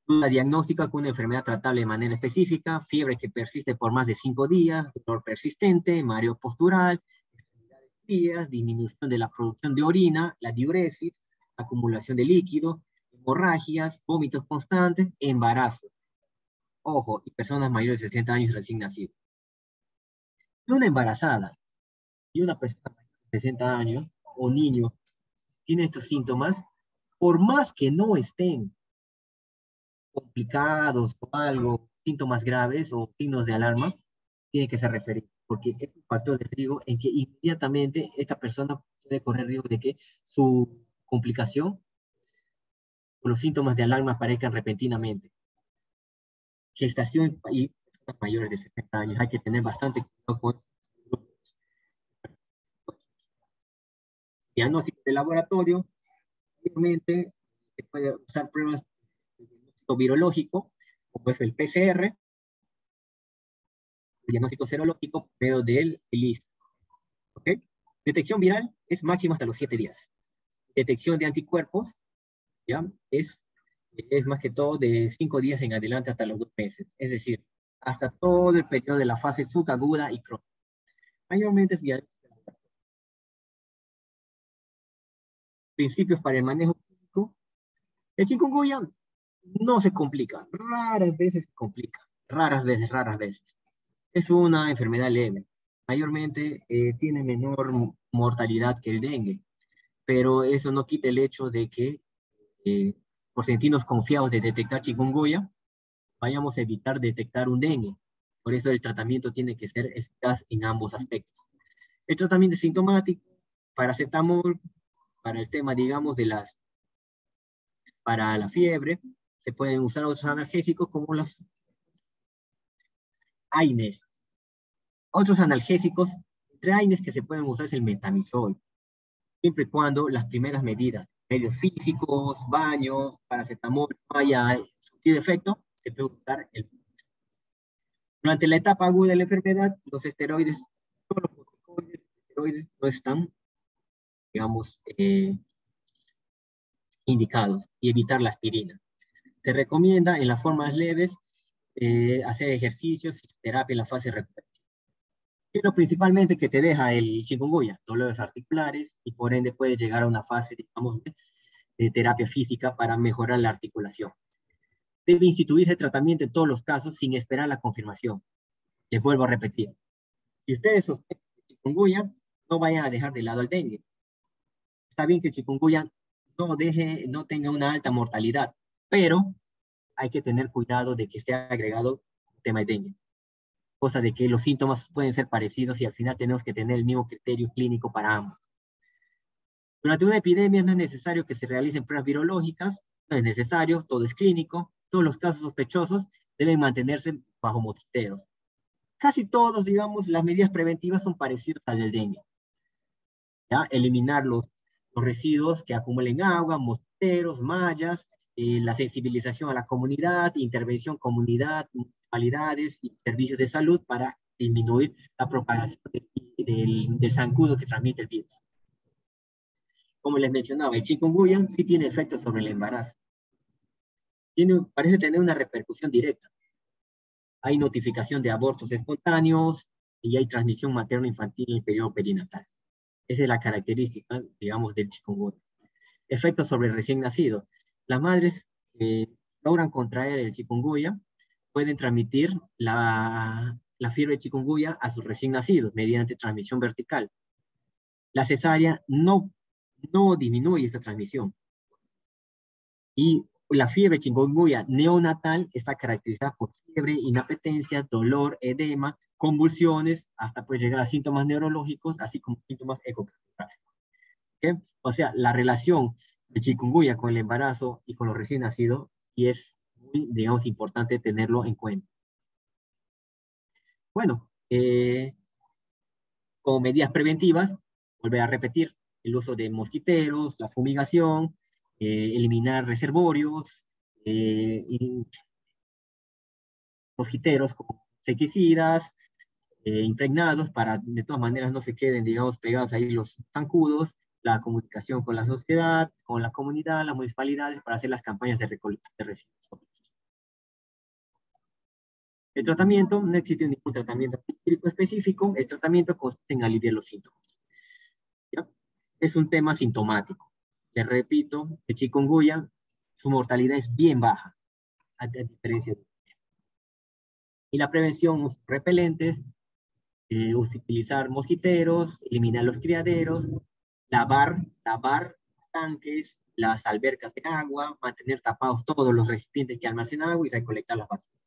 Duda diagnóstica con una enfermedad tratable de manera específica, fiebre que persiste por más de cinco días, dolor persistente, mareo postural, días, disminución de la producción de orina, la diuresis, acumulación de líquido, hemorragias, vómitos constantes, embarazo ojo, y personas mayores de 60 años recién nacidos. Una embarazada y una persona de 60 años o niño tiene estos síntomas, por más que no estén complicados o algo, síntomas graves o signos de alarma, tiene que ser referido, porque es un factor de riesgo en que inmediatamente esta persona puede correr riesgo de que su complicación o los síntomas de alarma aparezcan repentinamente gestación y mayores de 70 años. Hay que tener bastante cuidado con diagnóstico de laboratorio. Obviamente, se puede usar pruebas de diagnóstico virológico, como es el PCR, el diagnóstico serológico, pero del ELIS. ¿Ok? Detección viral es máximo hasta los 7 días. Detección de anticuerpos, ¿ya? Es es más que todo de cinco días en adelante hasta los dos meses, es decir, hasta todo el periodo de la fase subaguda y crónica. Mayormente es Principios para el manejo clínico. El chikungunya no se complica, raras veces se complica, raras veces, raras veces. Es una enfermedad leve. Mayormente eh, tiene menor mortalidad que el dengue, pero eso no quita el hecho de que eh, por sentirnos confiados de detectar chikungunya, vayamos a evitar detectar un dengue. Por eso el tratamiento tiene que ser eficaz en ambos aspectos. El tratamiento sintomático, paracetamol, para el tema, digamos, de las, para la fiebre, se pueden usar otros analgésicos como los AINES. Otros analgésicos, entre AINES que se pueden usar es el metamizol, siempre y cuando las primeras medidas, medios físicos, baños, paracetamol, haya surtido efecto, se puede usar el durante la etapa aguda de la enfermedad, los esteroides, los esteroides no están, digamos, eh, indicados y evitar la aspirina. Se recomienda en las formas leves eh, hacer ejercicios, terapia en la fase de recuperación. Pero principalmente que te deja el chikungunya, dolores articulares y por ende puede llegar a una fase, digamos, de terapia física para mejorar la articulación debe instituirse tratamiento en todos los casos sin esperar la confirmación. Les vuelvo a repetir. Si ustedes sospechan chikungunya, no vayan a dejar de lado el dengue. Está bien que el chikungunya no, deje, no tenga una alta mortalidad, pero hay que tener cuidado de que esté agregado tema de dengue. Cosa de que los síntomas pueden ser parecidos y al final tenemos que tener el mismo criterio clínico para ambos. Durante una epidemia no es necesario que se realicen pruebas virológicas, no es necesario, todo es clínico, todos los casos sospechosos deben mantenerse bajo mosquiteros. Casi todos, digamos, las medidas preventivas son parecidas al del dengue. ¿Ya? Eliminar los, los residuos que acumulen agua, mosquiteros, mallas, eh, la sensibilización a la comunidad, intervención comunidad, municipalidades y servicios de salud para disminuir la propagación del, del, zancudo que transmite el virus. Como les mencionaba, el chikungunya sí tiene efectos sobre el embarazo parece tener una repercusión directa. Hay notificación de abortos espontáneos y hay transmisión materno-infantil en el periodo perinatal. Esa es la característica, digamos, del chikungunya. Efectos sobre el recién nacido. Las madres que logran contraer el chikungunya pueden transmitir la, la fiebre chikungunya a sus recién nacidos mediante transmisión vertical. La cesárea no, no disminuye esta transmisión. Y la fiebre chikungunya neonatal está caracterizada por fiebre, inapetencia, dolor, edema, convulsiones, hasta puede llegar a síntomas neurológicos, así como síntomas ecocardiográficos. O sea, la relación de chikungunya con el embarazo y con los recién nacidos, y es muy, digamos, importante tenerlo en cuenta. Bueno, eh, como medidas preventivas, volver a repetir, el uso de mosquiteros, la fumigación, eh, eliminar reservorios, eh, mosquiteros como sequicidas, eh, impregnados para de todas maneras no se queden, digamos, pegados ahí los zancudos, la comunicación con la sociedad, con la comunidad, las municipalidades, para hacer las campañas de recolección de residuos. El tratamiento, no existe ningún tratamiento específico, el tratamiento consiste en aliviar los síntomas. Es un tema sintomático. Les repito, el chikungunya, su mortalidad es bien baja, a, diferencia de Y la prevención, repelentes, eh, utilizar mosquiteros, eliminar los criaderos, lavar, lavar tanques, las albercas de agua, mantener tapados todos los recipientes que almacenan agua y recolectar las basuras.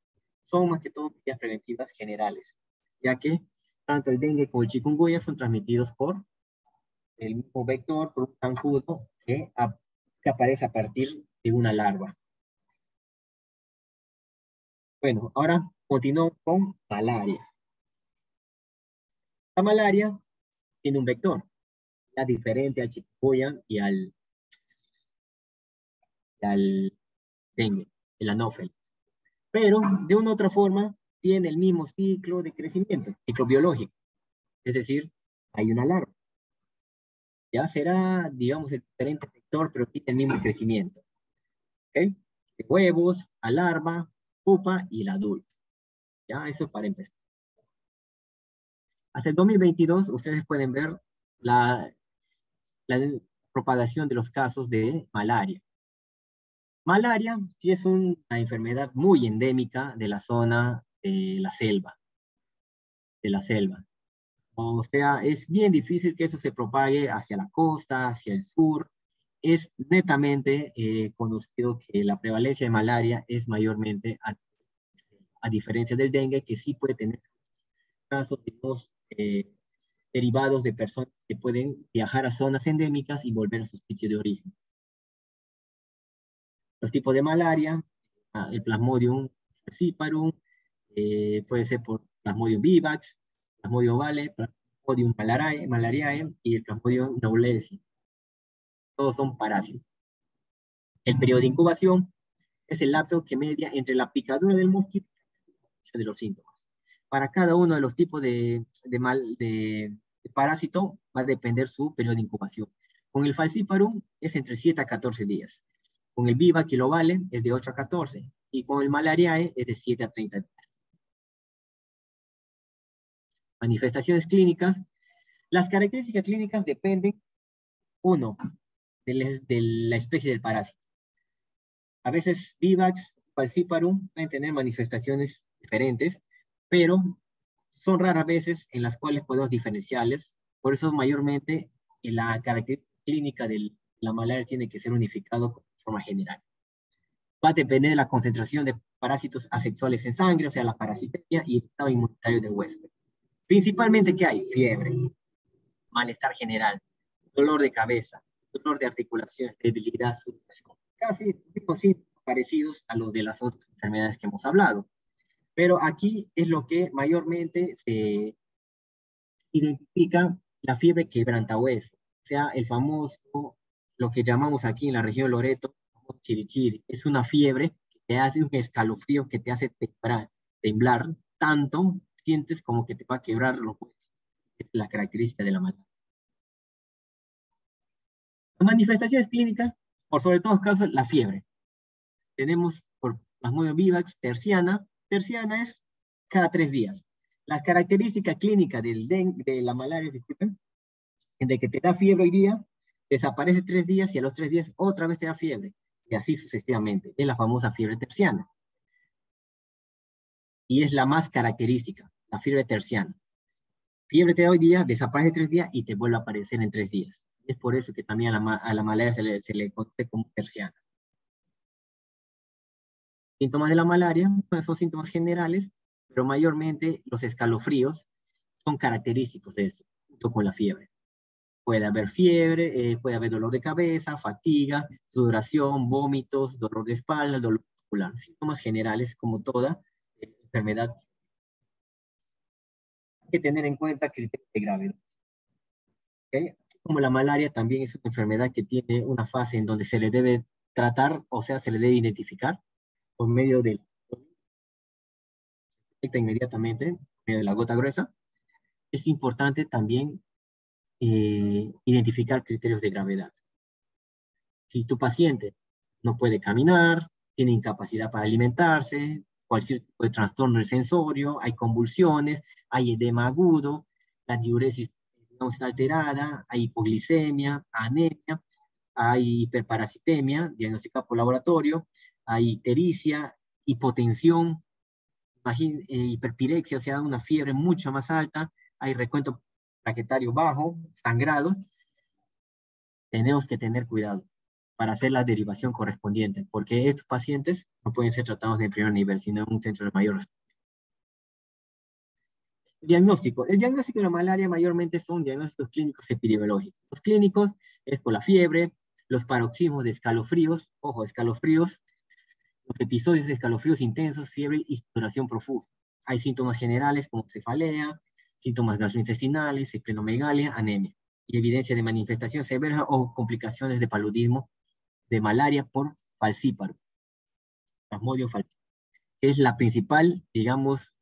Son más que todo medidas preventivas generales, ya que tanto el dengue como el chikungunya son transmitidos por el mismo vector, por un zancudo que, aparece a partir de una larva. Bueno, ahora continúo con malaria. La malaria tiene un vector, ya diferente al chikungunya y al, dengue, el anófel. Pero de una otra forma tiene el mismo ciclo de crecimiento, ciclo biológico. Es decir, hay una larva ya será, digamos, el diferente sector, pero tiene el mismo crecimiento. ¿Ok? De huevos, a larva, pupa y el adulto. Ya, eso es para empezar. Hasta el 2022, ustedes pueden ver la, propagación de los casos de malaria. Malaria sí es una enfermedad muy endémica de la zona de la selva, de la selva. O sea, es bien difícil que eso se propague hacia la costa, hacia el sur. Es netamente eh, conocido que la prevalencia de malaria es mayormente a, diferencia del dengue, que sí puede tener casos, eh, derivados de personas que pueden viajar a zonas endémicas y volver a su sitio de origen. Los tipos de malaria, ah, el Plasmodium falciparum, eh, puede ser por Plasmodium vivax, Plasmodium ovale, Plasmodium malariae, malariae y el Plasmodium knowlesi. Todos son parásitos. El periodo de incubación es el lapso que media entre la picadura del mosquito y de los síntomas. Para cada uno de los tipos de, mal, de, parásito va a depender su periodo de incubación. Con el falciparum es entre 7 a 14 días. Con el lo vale es de 8 a 14. Y con el malariae es de 7 a 30 días. Manifestaciones clínicas. Las características clínicas dependen, uno, de la especie del parásito. A veces Vivax, Falciparum pueden tener manifestaciones diferentes, pero son raras veces en las cuales podemos diferenciarles. Por eso mayormente la característica clínica de la malaria tiene que ser unificado de forma general. Va a depender de la concentración de parásitos asexuales en sangre, o sea, la parasitemia y el estado inmunitario del huésped. Principalmente, ¿qué hay? Fiebre, malestar general, dolor de cabeza, dolor de articulaciones, debilidad, sudoración, casi parecidos a los de las otras enfermedades que hemos hablado. Pero aquí es lo que mayormente se identifica la fiebre quebrantahueso, o sea, el famoso, lo que llamamos aquí en la región Loreto, chirichiri. Es una fiebre que te hace un escalofrío que te hace temblar, temblar tanto, sientes como que te va a quebrar los huesos. Es la característica de la malaria. Las manifestaciones clínicas por sobre todo casos, la fiebre. Tenemos por Plasmodium vivax terciana. Terciana es cada tres días. La característica clínica del de la malaria, disculpen, de que te da fiebre hoy día, desaparece tres días y a los tres días otra vez te da fiebre. Y así sucesivamente. Es la famosa fiebre terciana. Y es la más característica, la fiebre terciana. Fiebre te da hoy día, desaparece tres días y te vuelve a aparecer en tres días. Es por eso que también a la, a la malaria se le, se le conoce como terciana. Síntomas de la malaria pues, son síntomas generales, pero mayormente los escalofríos son característicos de eso, junto con la fiebre. Puede haber fiebre, eh, puede haber dolor de cabeza, fatiga, sudoración, vómitos, dolor de espalda, dolor muscular. Síntomas generales como toda eh, enfermedad. Hay que tener en cuenta criterios de gravedad. ¿Okay? como la malaria también es una enfermedad que tiene una fase en donde se le debe tratar, o sea, se le debe identificar por medio de inmediatamente, por medio de la gota gruesa. Es importante también eh, identificar criterios de gravedad. Si tu paciente no puede caminar, tiene incapacidad para alimentarse, cualquier tipo de trastorno del sensorio, hay convulsiones, hay edema agudo, la diuresis está alterada, hay hipoglicemia, anemia, hay hiperparasitemia, diagnosticada por laboratorio, hay ictericia, hipotensión, eh, hiperpirexia, o sea, una fiebre mucho más alta, hay recuento plaquetario bajo, sangrados. Tenemos que tener cuidado para hacer la derivación correspondiente, porque estos pacientes no pueden ser tratados de primer nivel, sino en un centro de mayor Diagnóstico. El diagnóstico de la malaria mayormente son diagnósticos clínicos epidemiológicos. Los clínicos es por la fiebre, los paroxismos de escalofríos, ojo, escalofríos, los episodios de escalofríos intensos, fiebre y sudoración profusa. Hay síntomas generales como cefalea, síntomas gastrointestinales, esplenomegalia, anemia y evidencia de manifestación severa o complicaciones de paludismo de malaria por falcíparo, plasmodio falcíparo, es la principal, digamos,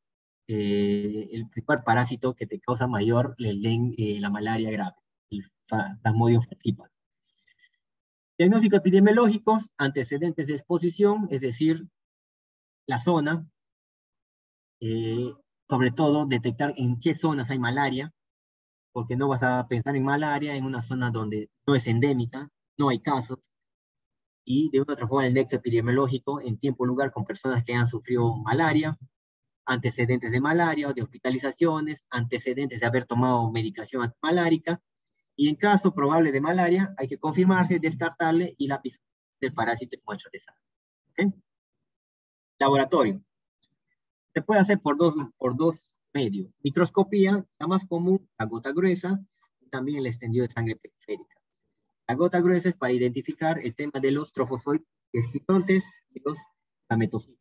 eh, el principal parásito que te causa mayor eh, la malaria grave, el plasmodium falciparum. Diagnóstico epidemiológicos, antecedentes de exposición, es decir, la zona, eh, sobre todo detectar en qué zonas hay malaria, porque no vas a pensar en malaria en una zona donde no es endémica, no hay casos, y de una otra forma el nexo epidemiológico en tiempo y lugar con personas que han sufrido malaria, antecedentes de malaria o de hospitalizaciones, antecedentes de haber tomado medicación antimalárica, y en caso probable de malaria, hay que confirmarse, descartarle y la del parásito muestra de sangre. Laboratorio. Se puede hacer por dos, por dos medios. Microscopía, la más común, la gota gruesa, y también el extendido de sangre periférica. La gota gruesa es para identificar el tema de los trofozoides esquitontes y los gametocitos,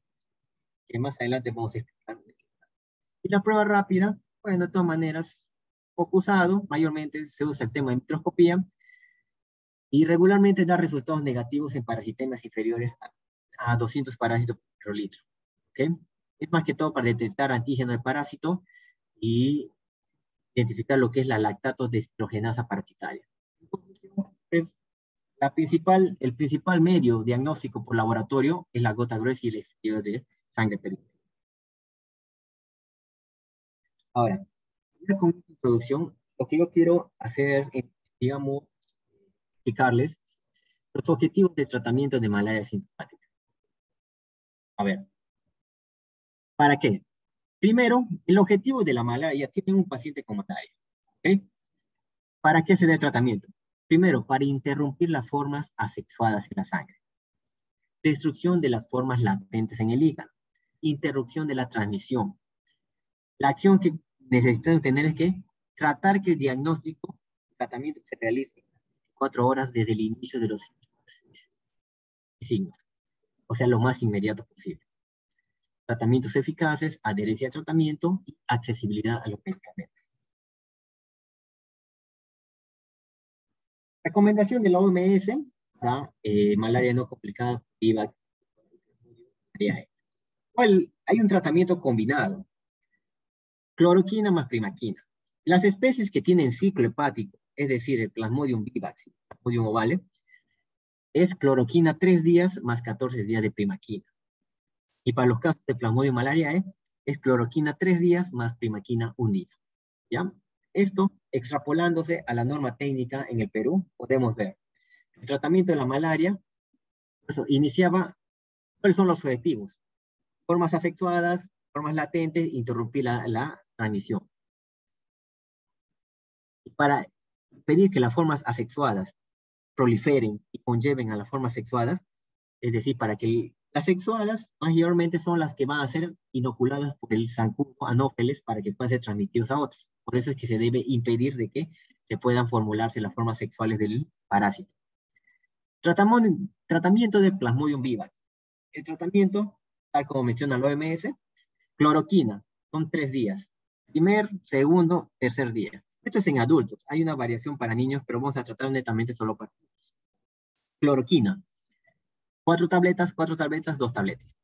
que más adelante vamos a explicar. Y la prueba rápida, bueno, de todas maneras, poco usado, mayormente se usa el tema de microscopía, y regularmente da resultados negativos en parasitemas inferiores a, a 200 parásitos por microlitro. ¿okay? Es más que todo para detectar antígeno de parásito y identificar lo que es la lactato deshidrogenasa parasitaria. La principal, el principal medio diagnóstico por laboratorio es la gota gruesa y el estudio de sangre periférica. Ahora, con esta introducción, lo que yo quiero hacer es, digamos, explicarles los objetivos de tratamiento de malaria sintomática. A ver, ¿para qué? Primero, el objetivo de la malaria tiene un paciente con malaria. ¿okay? ¿Para qué se da el tratamiento? Primero, para interrumpir las formas asexuadas en la sangre. Destrucción de las formas latentes en el hígado. Interrupción de la transmisión. La acción que necesitamos tener es que tratar que el diagnóstico, el tratamiento se realice cuatro horas desde el inicio de los signos. O sea, lo más inmediato posible. Tratamientos eficaces, adherencia al tratamiento y accesibilidad a los medicamentos. Recomendación de la OMS para eh, malaria no complicada, viva, hay un tratamiento combinado. Cloroquina más primaquina. Las especies que tienen ciclo hepático es decir, el Plasmodium vivax, Plasmodium ovale, es cloroquina 3 días más 14 días de primaquina. Y para los casos de Plasmodium malariae, es cloroquina 3 días más primaquina 1 día. ¿Ya? Esto, extrapolándose a la norma técnica en el Perú, podemos ver. El tratamiento de la malaria iniciaba, ¿cuáles son los objetivos? Formas afectuadas, formas latentes, interrumpir la transmisión. Y para pedir que las formas asexuadas proliferen y conlleven a las formas sexuadas, es decir, para que las sexuadas mayormente son las que van a ser inoculadas por el zancudo anófeles para que puedan ser transmitidos a otros. Por eso es que se debe impedir de que se puedan formularse las formas sexuales del parásito. Tratamiento de Plasmodium vivax. El tratamiento, tal como menciona la OMS, cloroquina, son tres días. Primer, segundo, tercer día. Esto es en adultos. Hay una variación para niños, pero vamos a tratar netamente solo para adultos. Cloroquina. Cuatro tabletas, cuatro tabletas, dos tabletas.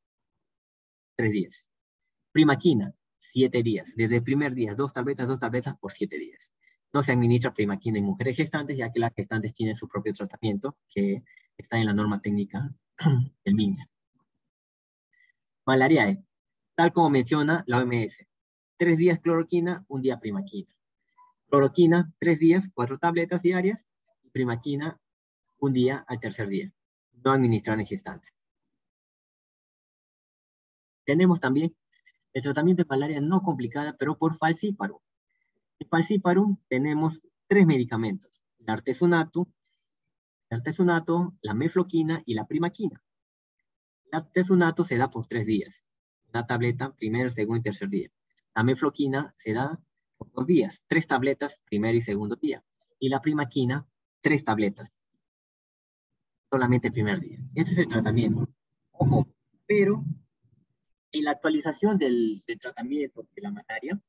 Tres días. Primaquina. Siete días. Desde el primer día, dos tabletas, dos tabletas por siete días. No se administra primaquina en mujeres gestantes, ya que las gestantes tienen su propio tratamiento, que está en la norma técnica del MINSA. Malariae. Tal como menciona la OMS. Tres días cloroquina, un día primaquina. Cloroquina, tres días, cuatro tabletas diarias. Primaquina, un día al tercer día. No administrar en gestantes. Tenemos también el tratamiento de malaria no complicada, pero por falciparum. En falciparum tenemos tres medicamentos. El artesunato, el artesunato, la mefloquina y la primaquina. El artesunato se da por tres días. Una tableta, primer, segundo y tercer día. La mefloquina se da dos días, tres tabletas primer y segundo día. Y la primaquina, tres tabletas. Solamente el primer día. Este es el tratamiento. Ojo, pero en la actualización del, tratamiento de la malaria,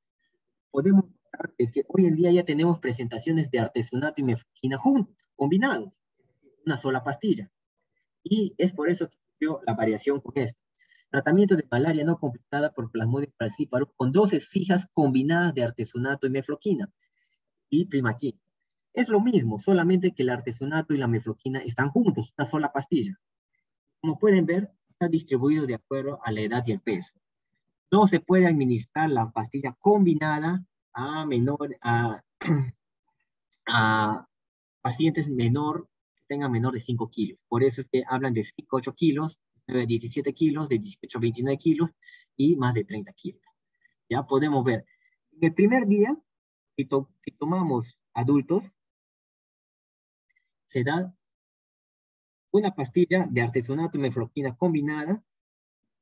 podemos notar que hoy en día ya tenemos presentaciones de artesunato y mefloquina juntos, combinados, una sola pastilla. Y es por eso que la variación con esto. Tratamiento de malaria no completada por Plasmodium falciparum con dosis fijas combinadas de artesunato y mefloquina y primaquina. Es lo mismo, solamente que el artesunato y la mefloquina están juntos, una sola pastilla. Como pueden ver, está distribuido de acuerdo a la edad y el peso. No se puede administrar la pastilla combinada a, menor, a, a pacientes menor, que tengan menor de 5 kilos. Por eso es que hablan de 5 8 kilos de 17 kilos, de 18 a 29 kilos y más de 30 kilos. Ya podemos ver. En el primer día, si, tomamos adultos, se da una pastilla de artesonato y mefloquina combinada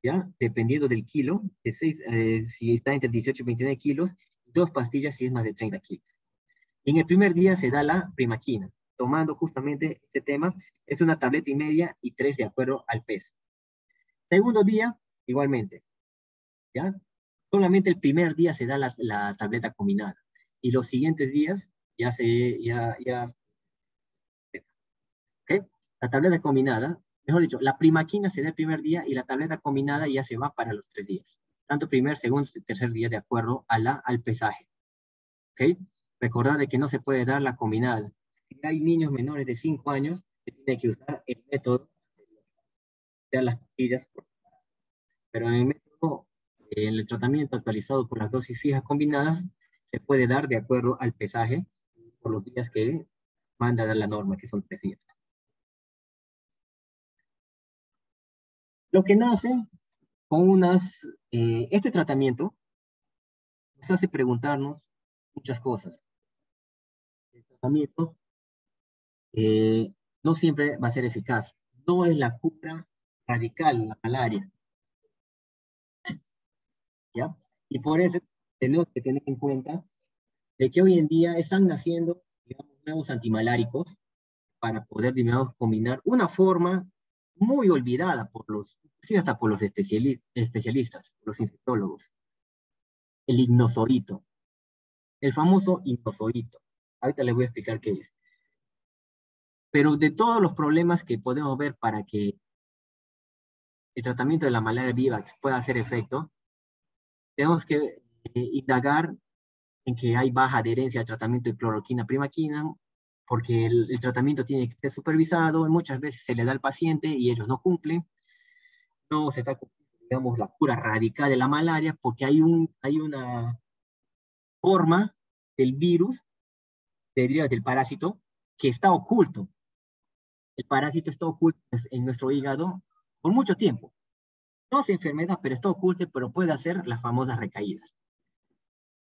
¿ya? Dependiendo del kilo, de seis, eh, si está entre 18 y 29 kilos, dos pastillas si es más de 30 kilos. En el primer día se da la primaquina, tomando justamente este tema, es una tableta y media y tres de acuerdo al peso. Segundo día, igualmente, ¿ya? Solamente el primer día se da la, la tableta combinada y los siguientes días ya se, ya, ya. La tableta combinada, mejor dicho, la primaquina se da el primer día y la tableta combinada ya se va para los tres días. Tanto primer, segundo, tercer día de acuerdo a la, al pesaje. ¿Ok? Recordar de que no se puede dar la combinada. Si hay niños menores de 5 años, se tiene que usar el método de las pastillas. Pero en el método, en el tratamiento actualizado por las dosis fijas combinadas, se puede dar de acuerdo al pesaje por los días que manda la norma, que son tres días. Lo que nace con unas, eh, este tratamiento nos hace preguntarnos muchas cosas. El tratamiento eh, no siempre va a ser eficaz. No es la cura radical, la malaria. ¿Ya? Y por eso tenemos que tener en cuenta de que hoy en día están naciendo digamos, nuevos antimaláricos para poder, digamos, combinar una forma muy olvidada por los, hasta por los especialistas, los infectólogos, el ignosoito, el famoso ignosoito. Ahorita les voy a explicar qué es. Pero de todos los problemas que podemos ver para que el tratamiento de la malaria viva pueda hacer efecto, tenemos que eh, indagar en que hay baja adherencia al tratamiento de cloroquina primaquina, porque el, tratamiento tiene que ser supervisado, y muchas veces se le da al paciente y ellos no cumplen. No se está digamos, la cura radical de la malaria, porque hay, un, hay una forma del virus, del parásito, que está oculto. El parásito está oculto en nuestro hígado por mucho tiempo. No es enfermedad, pero está oculto, pero puede hacer las famosas recaídas.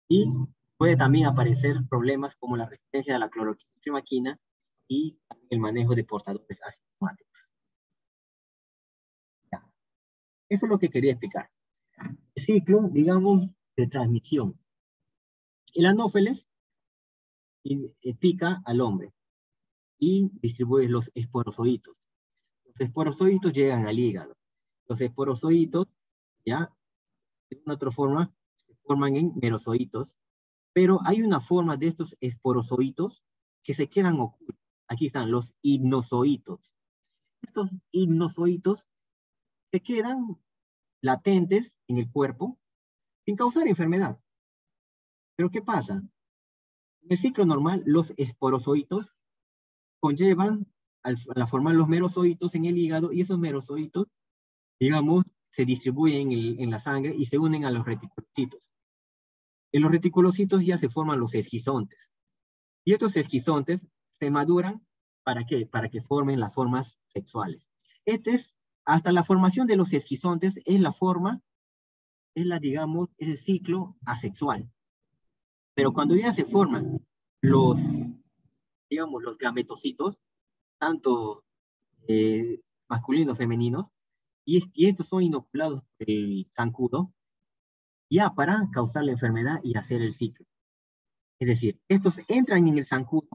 Y puede también aparecer problemas como la resistencia a la cloroquina y el manejo de portadores asintomáticos. Eso es lo que quería explicar. El ciclo, digamos, de transmisión. El anófeles eh, pica al hombre y distribuye los esporozoitos. Esporozoitos llegan al hígado. Los esporozoitos, ya, de una otra forma, se forman en merozoitos pero hay una forma de estos esporozoitos que se quedan ocultos. Aquí están los hipnozoitos. Estos hipnozoitos se quedan latentes en el cuerpo sin causar enfermedad. Pero ¿qué pasa? En el ciclo normal, los esporozoitos conllevan a formar los merozoitos en el hígado y esos merozoitos, digamos, se distribuyen en, en la sangre y se unen a los reticulocitos. En los reticulocitos ya se forman los esquizontes. Y estos esquizontes se maduran, ¿para qué? Para que formen las formas sexuales. Este es, hasta la formación de los esquizontes, es la forma, es la, digamos, es el ciclo asexual. Pero cuando ya se forman los, digamos, los gametocitos, tanto eh, masculinos, femeninos, y, y, estos son inoculados por el zancudo, ya para causar la enfermedad y hacer el ciclo. Es decir, estos entran en el zancudo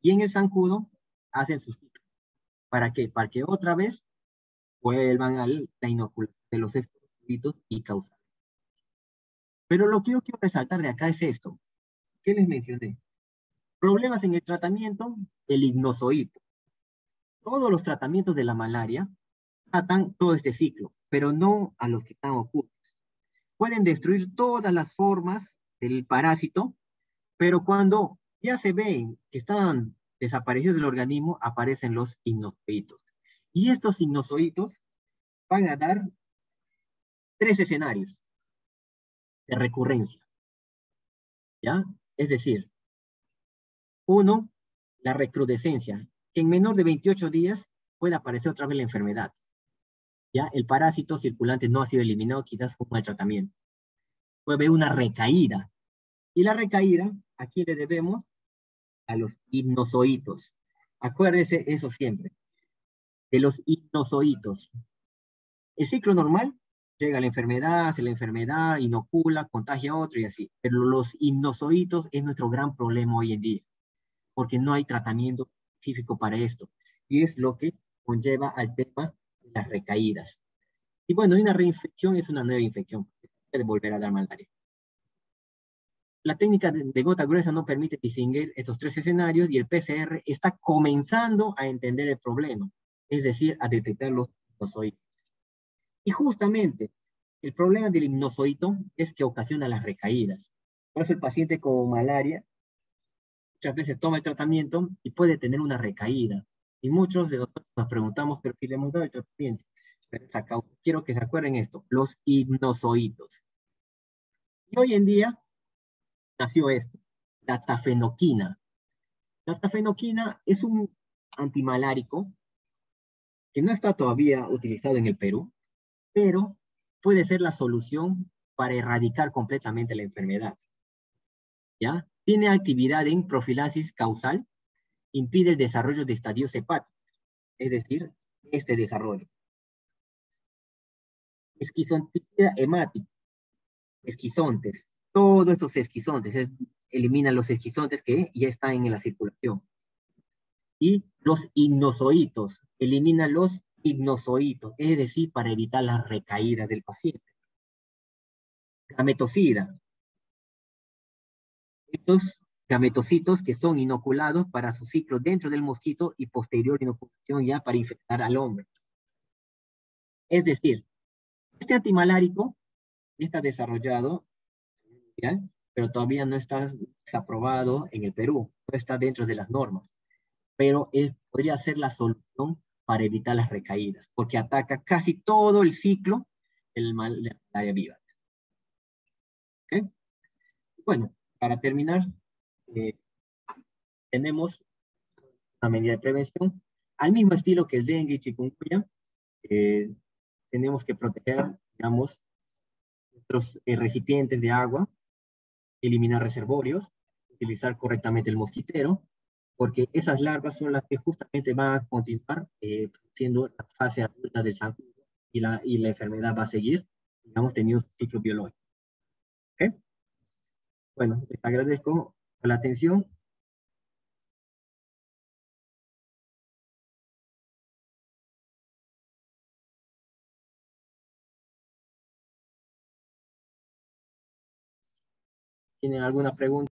y en el zancudo hacen su ciclo. ¿Para qué? Para que otra vez vuelvan a la inoculación de los espíritus y causar. Pero lo que yo quiero resaltar de acá es esto. ¿Qué les mencioné? Problemas en el tratamiento, el ignosoito. Todos los tratamientos de la malaria tratan todo este ciclo, pero no a los que están ocultos pueden destruir todas las formas del parásito, pero cuando ya se ven que están desaparecidos del organismo, aparecen los hipnozoitos. Y estos hipnozoitos van a dar tres escenarios de recurrencia. ¿Ya? Es decir, uno, la recrudescencia, en menor de 28 días puede aparecer otra vez la enfermedad. ¿ya? El parásito circulante no ha sido eliminado quizás con mal tratamiento. Puede haber una recaída. Y la recaída, aquí le debemos a los hipnozoitos. Acuérdese eso siempre, de los hipnozoitos. El ciclo normal llega la enfermedad, hace la enfermedad, inocula, contagia a otro y así. Pero los hipnozoitos es nuestro gran problema hoy en día, porque no hay tratamiento específico para esto. Y es lo que conlleva al tema de las recaídas. Y bueno, una reinfección es una nueva infección, puede volver a dar malaria. La técnica de, gota gruesa no permite distinguir estos tres escenarios y el PCR está comenzando a entender el problema, es decir, a detectar los hipnozoitos. Y justamente el problema del hipnozoito es que ocasiona las recaídas. Por eso el paciente con malaria muchas veces toma el tratamiento y puede tener una recaída. Y muchos de nosotros nos preguntamos, pero si le hemos dado el tratamiento, quiero que se acuerden esto, los hipnozoitos. Y hoy en día nació esto, la tafenoquina. La tafenoquina es un antimalárico que no está todavía utilizado en el Perú, pero puede ser la solución para erradicar completamente la enfermedad. ¿Ya? Tiene actividad en profilaxis causal, impide el desarrollo de estadios hepáticos, es decir, este desarrollo esquizontía hemática, esquizontes, todos estos esquizontes, elimina los esquizontes que ya están en la circulación. Y los hipnozoitos, elimina los hipnozoitos, es decir, para evitar la recaída del paciente. Gametocida. Estos gametocitos que son inoculados para su ciclo dentro del mosquito y posterior inoculación ya para infectar al hombre. Es decir, este antimalárico está desarrollado, pero todavía no está aprobado en el Perú, no está dentro de las normas, pero él podría ser la solución para evitar las recaídas, porque ataca casi todo el ciclo del mal de la malaria viva. Bueno, para terminar, eh, tenemos una medida de prevención al mismo estilo que el dengue y chikungunya, eh, tenemos que proteger, digamos, nuestros eh, recipientes de agua, eliminar reservorios, utilizar correctamente el mosquitero, porque esas larvas son las que justamente van a continuar eh, produciendo la fase adulta del zancudo y la, y la enfermedad va a seguir, digamos, teniendo un ciclo biológico. ¿Ok? Bueno, les agradezco la atención. ¿Tienen alguna pregunta?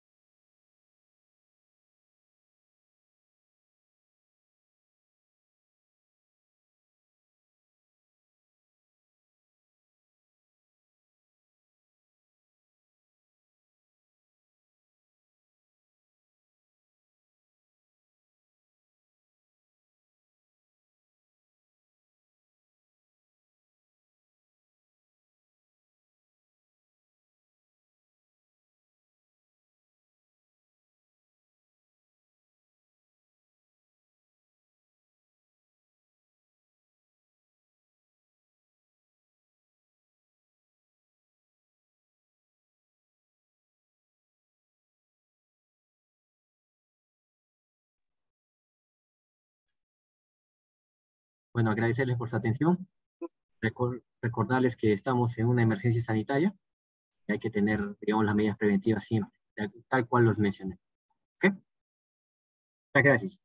Bueno, agradecerles por su atención. recordarles que estamos en una emergencia sanitaria y hay que tener, digamos, las medidas preventivas siempre, tal cual los mencioné. ¿Ok? Muchas gracias.